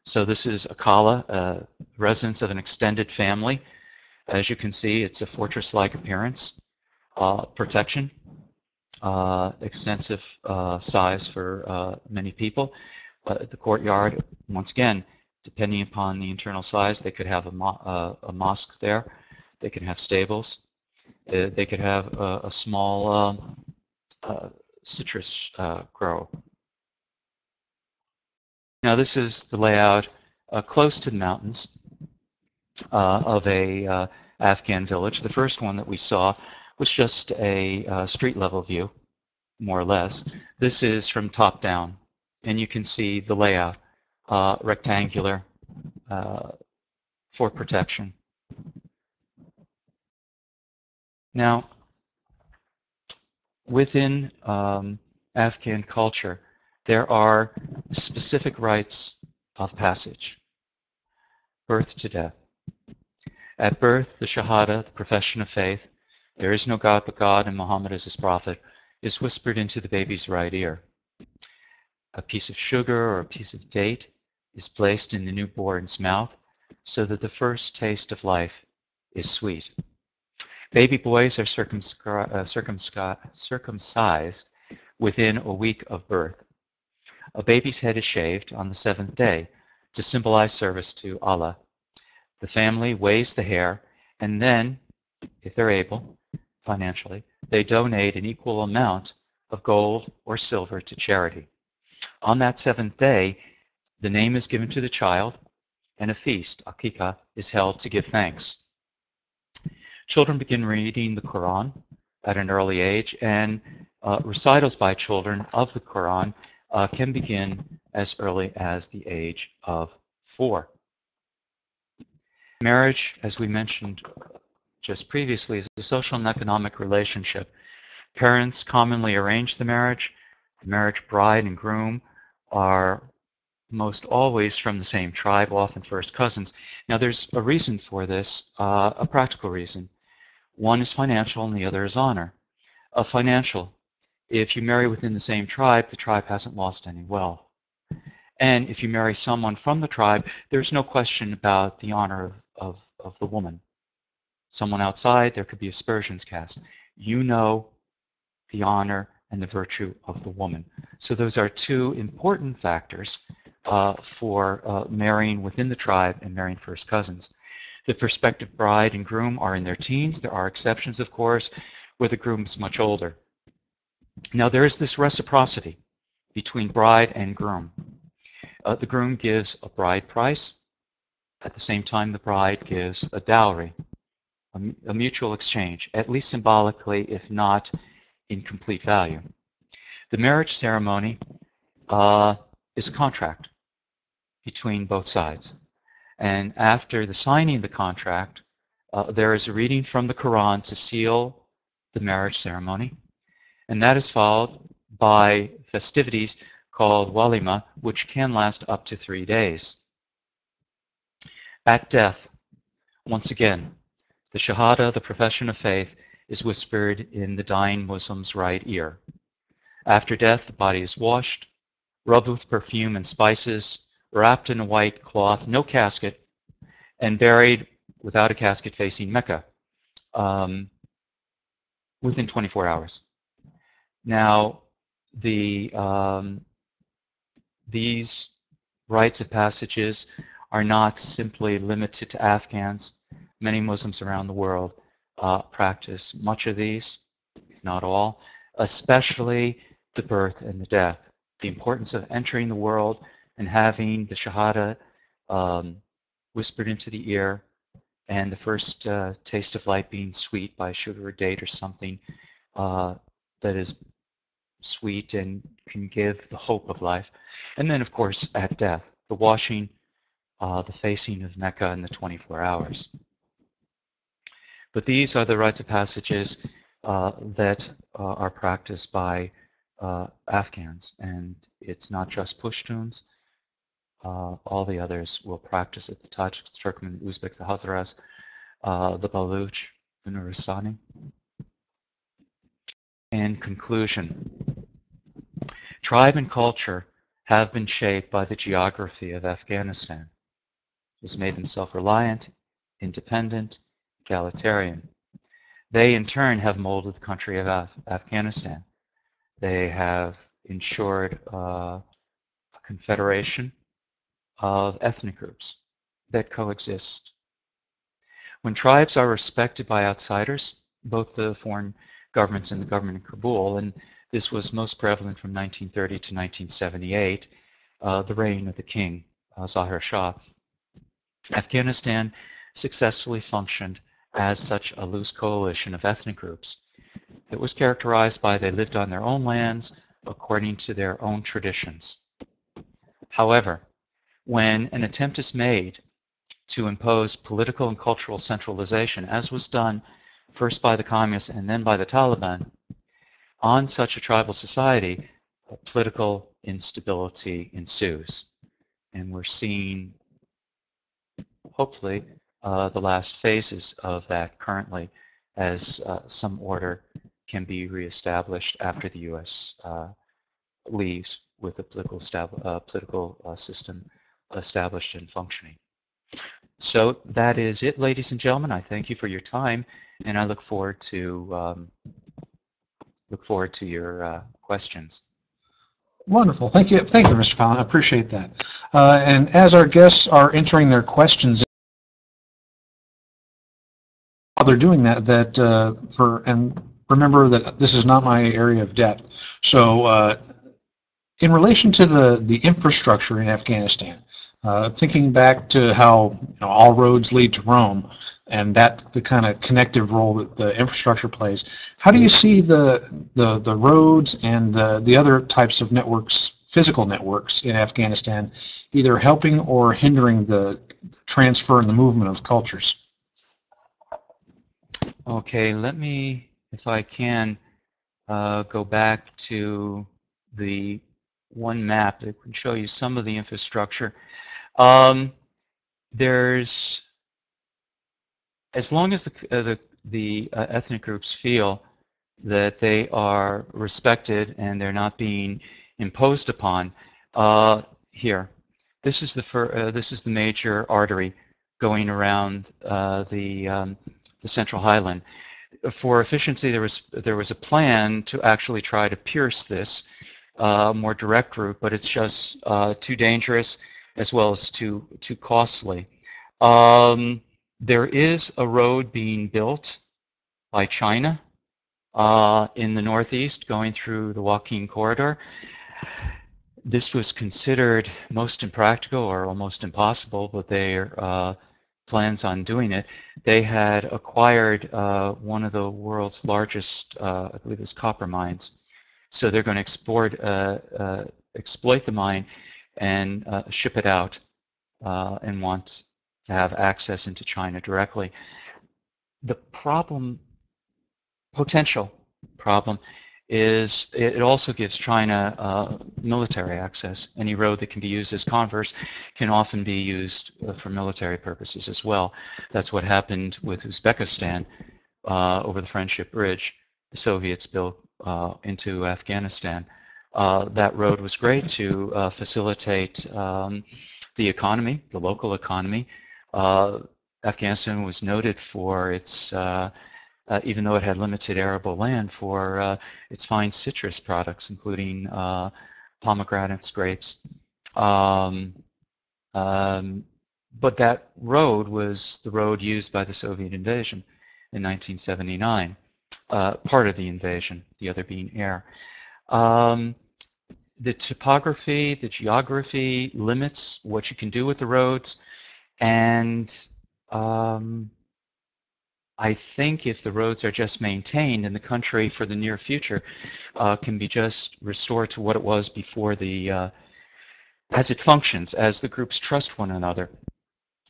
So this is a qala, a residence of an extended family. As you can see, it's a fortress-like appearance, uh, protection, uh, extensive uh, size for uh, many people. But the courtyard, once again, depending upon the internal size, they could have a, mo uh, a mosque there. They can have stables. Uh, they could have a, a small um, citrus grow now this is the layout uh, close to the mountains uh, of a uh, Afghan village. The first one that we saw was just a uh, street level view, more or less. This is from top down, and you can see the layout, uh, rectangular uh, for protection. Now, within um, Afghan culture, there are specific rites of passage. Birth to death. At birth, the Shahada, the profession of faith, there is no God but God and Muhammad is his prophet, is whispered into the baby's right ear. A piece of sugar or a piece of date is placed in the newborn's mouth so that the first taste of life is sweet. Baby boys are uh, circumcised within a week of birth a baby's head is shaved on the seventh day to symbolize service to Allah. The family weighs the hair, and then, if they're able, financially, they donate an equal amount of gold or silver to charity. On that seventh day, the name is given to the child, and a feast, akika, is held to give thanks. Children begin reading the Quran at an early age, and uh, recitals by children of the Quran uh, can begin as early as the age of four. Marriage, as we mentioned just previously, is a social and economic relationship. Parents commonly arrange the marriage. The marriage bride and groom are most always from the same tribe, often first cousins. Now there's a reason for this, uh, a practical reason. One is financial and the other is honor. A financial, if you marry within the same tribe, the tribe hasn't lost any wealth. And if you marry someone from the tribe, there's no question about the honor of, of, of the woman. Someone outside, there could be aspersions cast. You know the honor and the virtue of the woman. So those are two important factors uh, for uh, marrying within the tribe and marrying first cousins. The prospective bride and groom are in their teens. There are exceptions, of course, where the groom is much older. Now there is this reciprocity between bride and groom. Uh, the groom gives a bride price. At the same time, the bride gives a dowry, a, a mutual exchange, at least symbolically, if not in complete value. The marriage ceremony uh, is a contract between both sides. And after the signing of the contract, uh, there is a reading from the Quran to seal the marriage ceremony. And that is followed by festivities called walima, which can last up to three days. At death, once again, The Shahada, the profession of faith, is whispered in the dying Muslim's right ear. After death, the body is washed, rubbed with perfume and spices, wrapped in a white cloth, no casket, and buried without a casket facing Mecca um, within 24 hours. Now, the um, these rites of passages are not simply limited to Afghans. Many Muslims around the world uh, practice much of these, if not all, especially the birth and the death. The importance of entering the world and having the Shahada um, whispered into the ear and the first uh, taste of life being sweet by sugar or date or something uh, that is sweet and can give the hope of life. And then, of course, at death, the washing, uh, the facing of Mecca in the 24 hours. But these are the rites of passages uh, that uh, are practiced by uh, Afghans, and it's not just Pashtuns. Uh, all the others will practice it, the Tajiks, the Turkmen, the Uzbeks, the Hazaras, uh, the Baluch, the Nuristani. In conclusion, tribe and culture have been shaped by the geography of Afghanistan. It has made them self-reliant, independent, egalitarian. They, in turn, have molded the country of Af Afghanistan. They have ensured uh, a confederation of ethnic groups that coexist. When tribes are respected by outsiders, both the foreign governments and the government in Kabul, and this was most prevalent from 1930 to 1978, uh, the reign of the king, uh, Zahir Shah. Afghanistan successfully functioned as such a loose coalition of ethnic groups that was characterized by they lived on their own lands according to their own traditions. However, when an attempt is made to impose political and cultural centralization, as was done first by the communists and then by the Taliban, on such a tribal society, political instability ensues. And we're seeing, hopefully, uh, the last phases of that currently as uh, some order can be reestablished after the U.S. Uh, leaves with the political, uh, political uh, system established and functioning. So that is it, ladies and gentlemen. I thank you for your time, and I look forward to um, look forward to your uh, questions. Wonderful. Thank you. Thank you, Mr. Fallon. I appreciate that. Uh, and as our guests are entering their questions, while they're doing that, that uh, for and remember that this is not my area of depth. So uh, in relation to the, the infrastructure in Afghanistan, uh, thinking back to how you know, all roads lead to Rome and that the kind of connective role that the infrastructure plays, how do you see the, the, the roads and the, the other types of networks, physical networks in Afghanistan, either helping or hindering the transfer and the movement of cultures? Okay, let me, if I can, uh, go back to the one map that can show you some of the infrastructure. Um, there's, as long as the, uh, the, the uh, ethnic groups feel that they are respected and they're not being imposed upon, uh, here, this is the uh, this is the major artery going around uh, the um, the Central Highland. For efficiency, there was there was a plan to actually try to pierce this uh, more direct route, but it's just uh, too dangerous as well as too too costly. Um, there is a road being built by China uh, in the northeast going through the Wakhan corridor. This was considered most impractical or almost impossible, but their uh, plans on doing it. They had acquired uh, one of the world's largest, uh, I believe it was copper mines, so they're going to export, uh, uh, exploit the mine and uh, ship it out and want to have access into China directly. The problem, potential problem, is it also gives China uh, military access. Any road that can be used as converse can often be used uh, for military purposes as well. That's what happened with Uzbekistan uh, over the Friendship Bridge. The Soviets built uh, into Afghanistan. Uh, that road was great to uh, facilitate um, the economy, the local economy. Afghanistan was noted for its uh, even though it had limited arable land for uh, its fine citrus products, including uh, pomegranates, grapes. Um, um, but that road was the road used by the Soviet invasion in 1979, uh, part of the invasion, the other being air. Um, the topography, the geography limits what you can do with the roads, and um, I think if the roads are just maintained in the country for the near future uh, can be just restored to what it was before the, uh, as it functions, as the groups trust one another,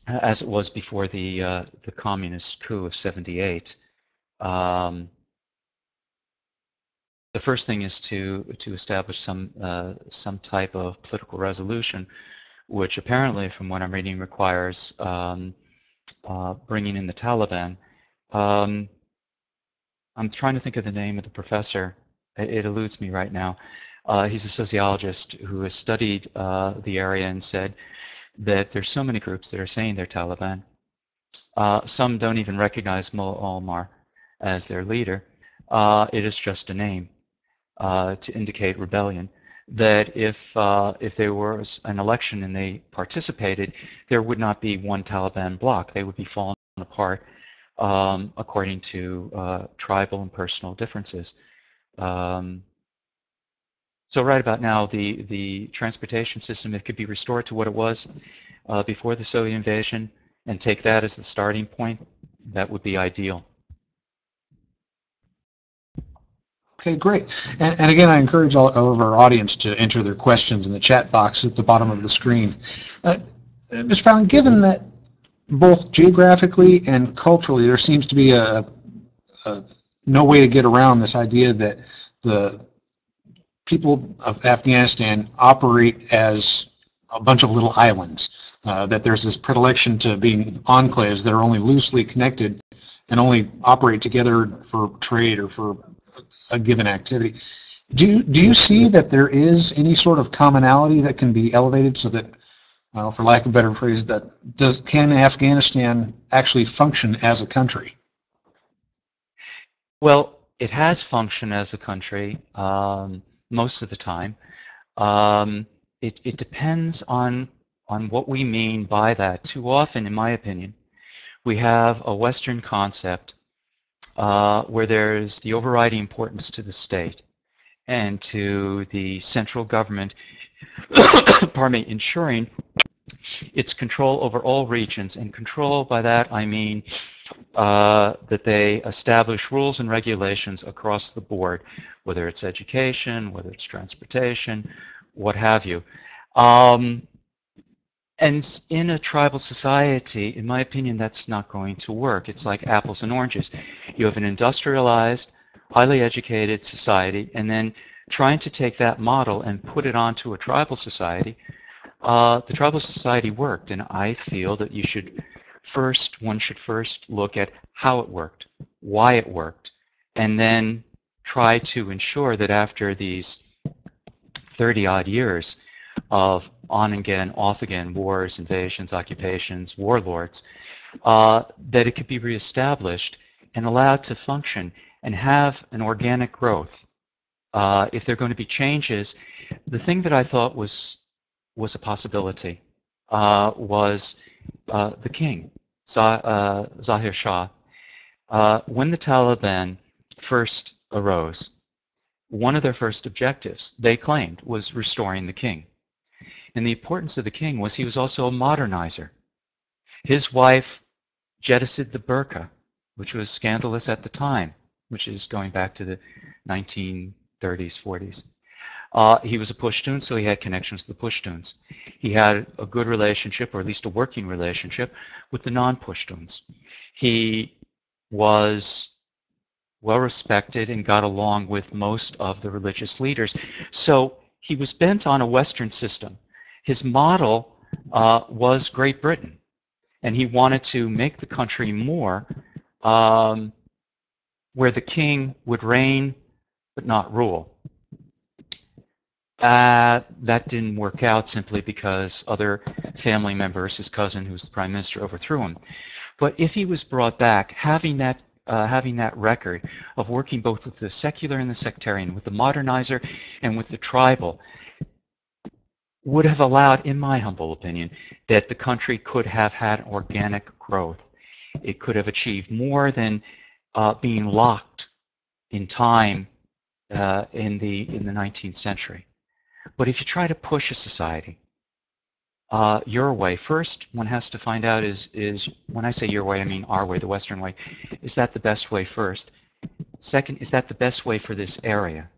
as it was before the, uh, the communist coup of 78. Um, the first thing is to, to establish some, uh, some type of political resolution, which apparently, from what I'm reading, requires um, uh, bringing in the Taliban. Um, I'm trying to think of the name of the professor. It, it eludes me right now. Uh, he's a sociologist who has studied uh, the area and said that there's so many groups that are saying they're Taliban. Uh, some don't even recognize Mullah Omar as their leader. Uh, it is just a name uh, to indicate rebellion. That if uh, if there was an election and they participated, there would not be one Taliban bloc. They would be falling apart um, according to uh, tribal and personal differences. Um, so right about now, the, the transportation system, it could be restored to what it was uh, before the Soviet invasion and take that as the starting point, that would be ideal. Okay, great. And, and again, I encourage all, all, of our audience to enter their questions in the chat box at the bottom of the screen. Uh, Mr. Fallon, given that both geographically and culturally, there seems to be a, a, no way to get around this idea that the people of Afghanistan operate as a bunch of little islands. Uh, that there's this predilection to being enclaves that are only loosely connected and only operate together for trade or for a given activity. Do do you see that there is any sort of commonality that can be elevated so that for lack of a better phrase, that does can Afghanistan actually function as a country? Well, it has functioned as a country um, most of the time. Um, it, it depends on on what we mean by that. Too often, in my opinion, we have a Western concept uh, where there's the overriding importance to the state and to the central government, pardon me, ensuring its control over all regions. And control, by that I mean uh, that they establish rules and regulations across the board, whether it's education, whether it's transportation, what have you. Um, and in a tribal society, in my opinion, that's not going to work. It's like apples and oranges. You have an industrialized, highly educated society, and then trying to take that model and put it onto a tribal society uh, the tribal society worked, and I feel that you should first, one should first look at how it worked, why it worked, and then try to ensure that after these 30 odd years of on again, off again wars, invasions, occupations, warlords, uh, that it could be reestablished and allowed to function and have an organic growth. Uh, if there are going to be changes, the thing that I thought was was a possibility, uh, was uh, the king, uh, Zahir Shah. Uh, when the Taliban first arose, one of their first objectives, they claimed, was restoring the king. And the importance of the king was he was also a modernizer. His wife jettisoned the burqa, which was scandalous at the time, which is going back to the 1930s, 40s. Uh, he was a Pushtun, so he had connections to the Pashtuns. He had a good relationship, or at least a working relationship, with the non-Pashtuns. He was well respected, and got along with most of the religious leaders. So he was bent on a Western system. His model uh, was Great Britain, and he wanted to make the country more um, where the king would reign but not rule. Uh, that didn't work out simply because other family members, his cousin who was the prime minister, overthrew him. But if he was brought back, having that uh, having that record of working both with the secular and the sectarian, with the modernizer and with the tribal, would have allowed, in my humble opinion, that the country could have had organic growth. It could have achieved more than uh, being locked in time uh, in the in the 19th century. But if you try to push a society uh, your way, first one has to find out is is when I say your way, I mean our way, the Western way. Is that the best way first? Second, is that the best way for this area?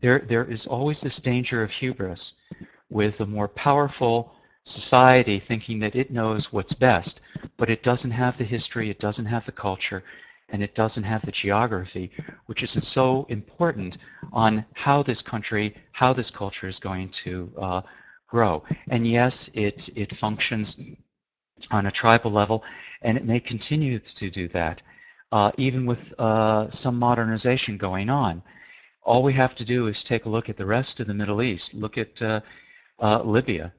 There there is always this danger of hubris with a more powerful society thinking that it knows what's best, but it doesn't have the history, it doesn't have the culture, and it doesn't have the geography, which is so important on how this country, how this culture is going to uh, grow. And yes, it, it functions on a tribal level, and it may continue to do that, uh, even with uh, some modernization going on. All we have to do is take a look at the rest of the Middle East. Look at uh, Libya.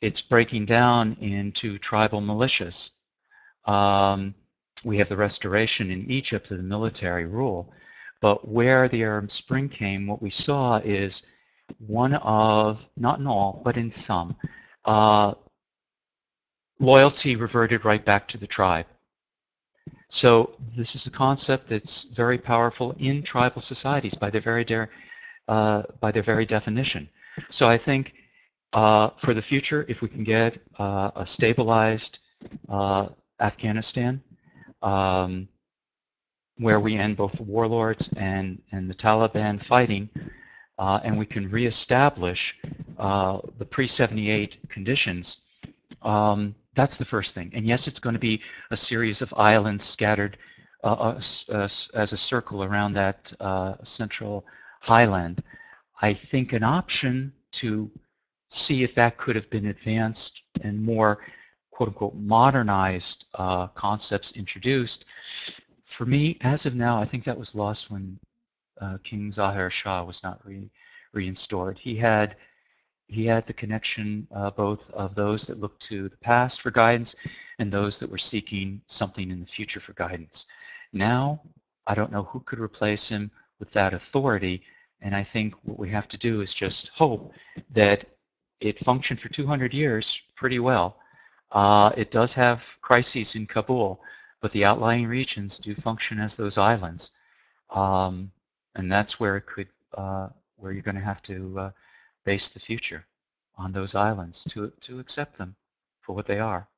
It's breaking down into tribal militias. Um, we have the restoration in Egypt of the military rule. But where the Arab Spring came, what we saw is one of, not in all, but in some, uh, loyalty reverted right back to the tribe. So this is a concept that's very powerful in tribal societies by their very, uh, by their very definition. So I think uh, for the future, if we can get uh, a stabilized uh, Afghanistan, um, where we end both the warlords and, and the Taliban fighting, uh, and we can reestablish uh, the pre-78 conditions, um, that's the first thing. And yes, it's going to be a series of islands scattered uh, as a circle around that central highland. I think an option to see if that could have been advanced and more quote-unquote modernized uh, concepts introduced. For me, as of now, I think that was lost when uh, King Zahir Shah was not re reinstored. He had he had the connection uh, both of those that looked to the past for guidance and those that were seeking something in the future for guidance. Now, I don't know who could replace him with that authority, and I think what we have to do is just hope that it functioned for 200 years pretty well, uh, it does have crises in Kabul, but the outlying regions do function as those islands. Um, and that's where it could, uh, where you're going to have to uh, base the future on those islands to, to accept them for what they are.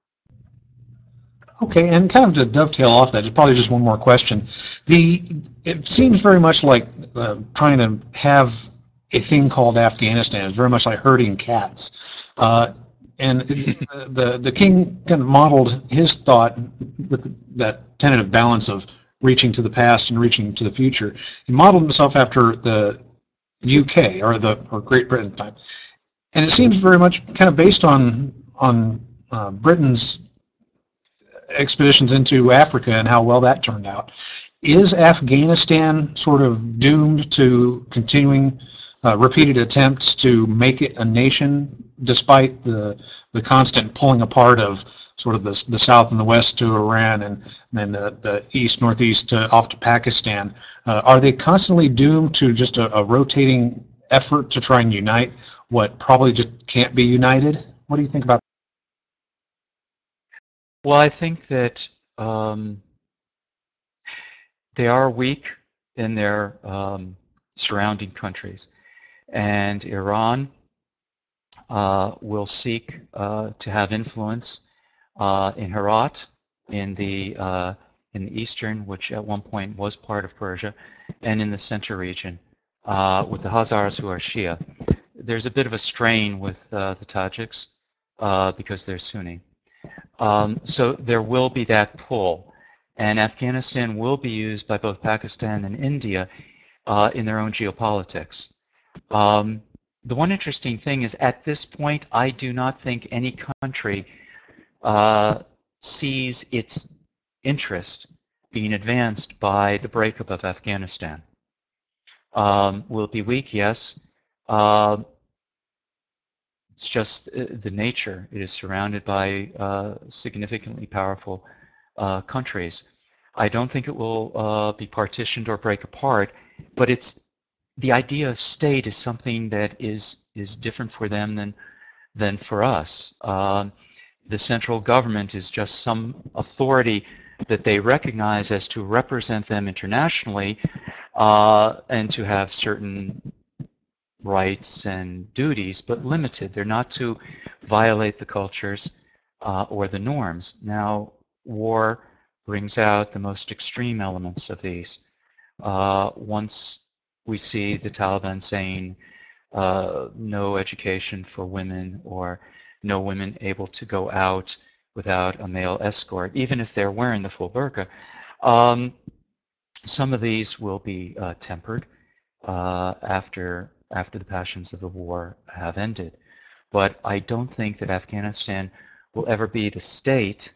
Okay, and kind of to dovetail off that, probably just one more question. The it seems very much like uh, trying to have a thing called Afghanistan is very much like herding cats. Uh, and the, the, the king kind of modeled his thought with that tentative balance of reaching to the past and reaching to the future. He modeled himself after the UK or the or Great Britain time, and it seems very much kind of based on on uh, Britain's expeditions into Africa and how well that turned out. Is Afghanistan sort of doomed to continuing uh, repeated attempts to make it a nation despite the the constant pulling apart of sort of the, the south and the west to Iran and then the, the east northeast to, off to Pakistan, uh, are they constantly doomed to just a, a, rotating effort to try and unite what probably just can't be united? What do you think about? Well, I think that um, they are weak in their um, surrounding countries, and Iran uh, will seek uh, to have influence uh, in Herat, in the in the eastern, which at one point was part of Persia, and in the center region with the Hazaras who are Shia. There's a bit of a strain with the Tajiks because they're Sunni. Um, so there will be that pull. And Afghanistan will be used by both Pakistan and India uh, in their own geopolitics. Um, the one interesting thing is at this point, I do not think any country uh, sees its interest being advanced by the breakup of Afghanistan. Um, will it be weak? Yes. Uh, it's just uh, the nature. It is surrounded by uh, significantly powerful uh, countries. I don't think it will uh, be partitioned or break apart, but it's the idea of state is something that is is different for them than than for us. Um, the central government is just some authority that they recognize as to represent them internationally uh, and to have certain rights and duties, but limited. They're not to violate the cultures uh, or the norms. Now, war brings out the most extreme elements of these. Uh, once we see the Taliban saying uh, no education for women or no women able to go out without a male escort, even if they're wearing the full burqa. Um, some of these will be uh, tempered uh, after after the passions of the war have ended. But I don't think that Afghanistan will ever be the state,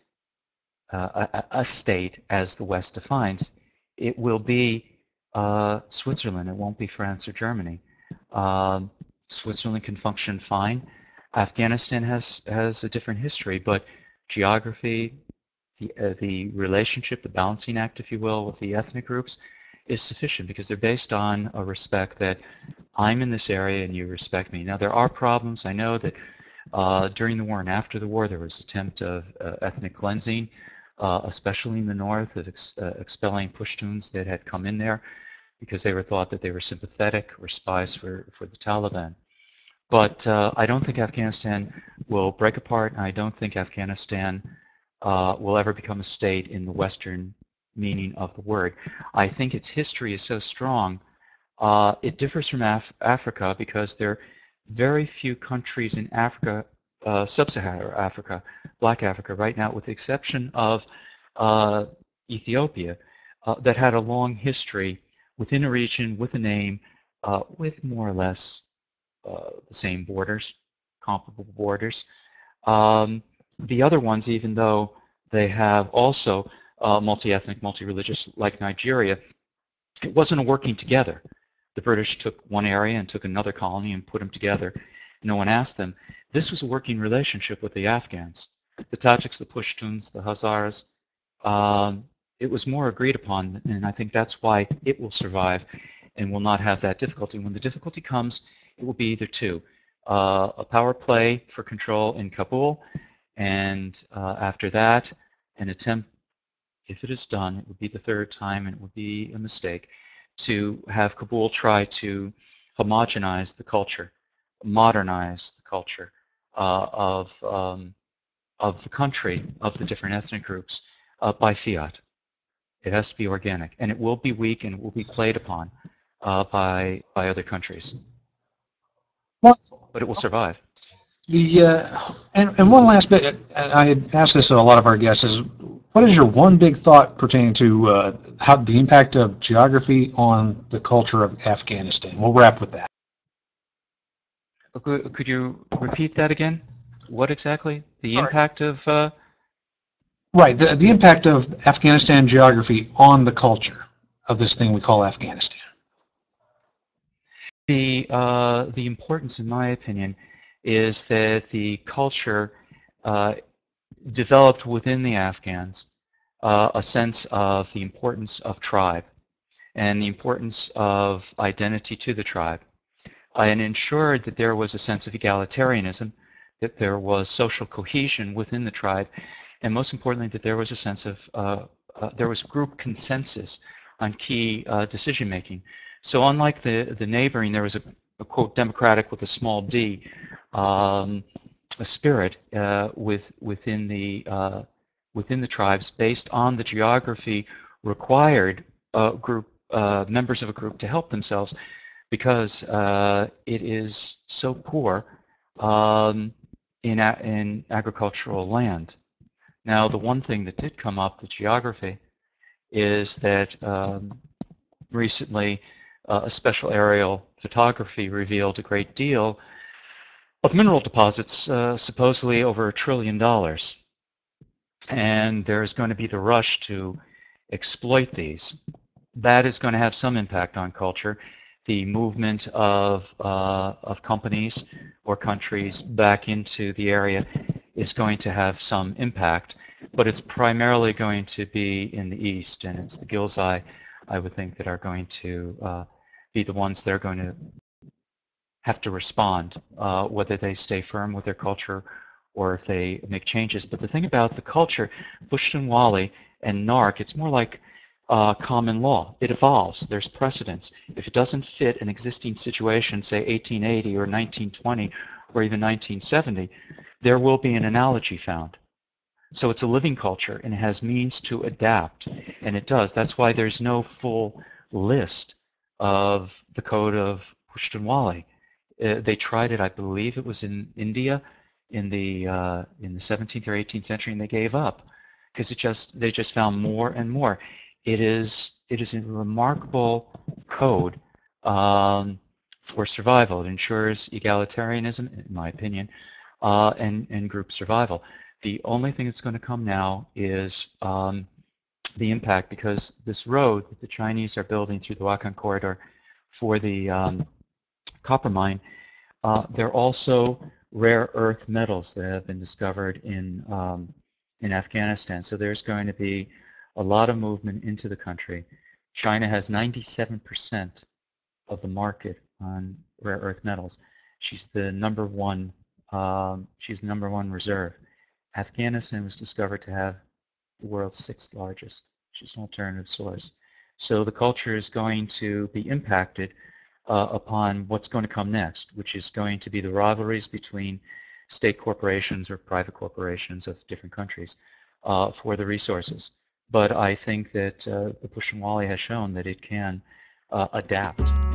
uh, a, a, state as the West defines. It will be uh, Switzerland. It won't be France or Germany. Um, Switzerland can function fine. Afghanistan has has a different history, but geography, the uh, the relationship, the balancing act, if you will, with the ethnic groups, is sufficient because they're based on a respect that I'm in this area and you respect me. Now there are problems. I know that uh, during the war and after the war there was attempt of uh, ethnic cleansing, uh, especially in the north, of ex uh, expelling Pashtuns that had come in there because they were thought that they were sympathetic or spies for, for the Taliban. But uh, I don't think Afghanistan will break apart, and I don't think Afghanistan uh, will ever become a state in the Western meaning of the word. I think its history is so strong. Uh, it differs from Af Africa because there are very few countries in Africa, uh, sub-Saharan Africa, Black Africa right now, with the exception of uh, Ethiopia, uh, that had a long history within a region with a name uh, with more or less uh, the same borders, comparable borders. Um, the other ones, even though they have also uh, multi-ethnic, multi-religious, like Nigeria, it wasn't a working together. The British took one area and took another colony and put them together. No one asked them. This was a working relationship with the Afghans. The Tajiks, the Pashtuns, the Hazaras, um, it was more agreed upon, and I think that's why it will survive and will not have that difficulty. When the difficulty comes, it will be either two. Uh, a power play for control in Kabul, and uh, after that, an attempt, if it is done, it would be the third time, and it would be a mistake, to have Kabul try to homogenize the culture, modernize the culture uh, of, um, of the country, of the different ethnic groups, uh, by fiat. It has to be organic, and it will be weak and it will be played upon uh, by by other countries. But it will survive. The uh, and, and one last bit, I had asked this of a lot of our guests is, what is your one big thought pertaining to uh, how the impact of geography on the culture of Afghanistan? We'll wrap with that. Could you repeat that again? What exactly? The Sorry. impact of? Uh... Right, the the impact of Afghanistan geography on the culture of this thing we call Afghanistan. The, uh, the importance, in my opinion, is that the culture uh, developed within the Afghans uh, a sense of the importance of tribe and the importance of identity to the tribe and ensured that there was a sense of egalitarianism, that there was social cohesion within the tribe, and most importantly, that there was a sense of, uh, uh, there was group consensus on key uh, decision making. So unlike the, the neighboring, there was a, a quote, democratic with a small d, um, a spirit uh, with, within, the, uh, within the tribes based on the geography required group, members of a group to help themselves because uh, it is so poor um, in, in agricultural land. Now, the one thing that did come up, the geography, is that um, recently uh, a special aerial photography revealed a great deal of mineral deposits, uh, supposedly over a trillion dollars. And there's going to be the rush to exploit these. That is going to have some impact on culture. The movement of, uh, of companies or countries back into the area is going to have some impact, but it's primarily going to be in the east, and it's the Ghilzai, I would think, that are going to uh, be the ones that are going to have to respond, uh, whether they stay firm with their culture or if they make changes. But the thing about the culture, Pushtunwali and Narkh, it's more like uh, common law. It evolves. There's precedence. If it doesn't fit an existing situation, say 1880 or 1920 or even 1970, there will be an analogy found. So it's a living culture and it has means to adapt, and it does. That's why there's no full list of the code of Pushtunwali. Uh, they tried it, I believe it was in India in the uh, in the 17th or 18th century, and they gave up because it just they just found more and more. It is it is a remarkable code um, for survival. It ensures egalitarianism, in my opinion, uh, and and group survival. The only thing that's going to come now is um, the impact because this road that the Chinese are building through the Wakhan corridor for the um, copper mine, uh, there are also rare earth metals that have been discovered in, um, in Afghanistan. So there's going to be a lot of movement into the country. China has 97% of the market on rare earth metals. She's the number one, um, she's the number one reserve. Afghanistan was discovered to have the world's sixth largest. She's an alternative source. So the culture is going to be impacted uh, upon what's going to come next, which is going to be the rivalries between state corporations or private corporations of different countries uh, for the resources. But I think that uh, the Pushtunwali has shown that it can uh, adapt.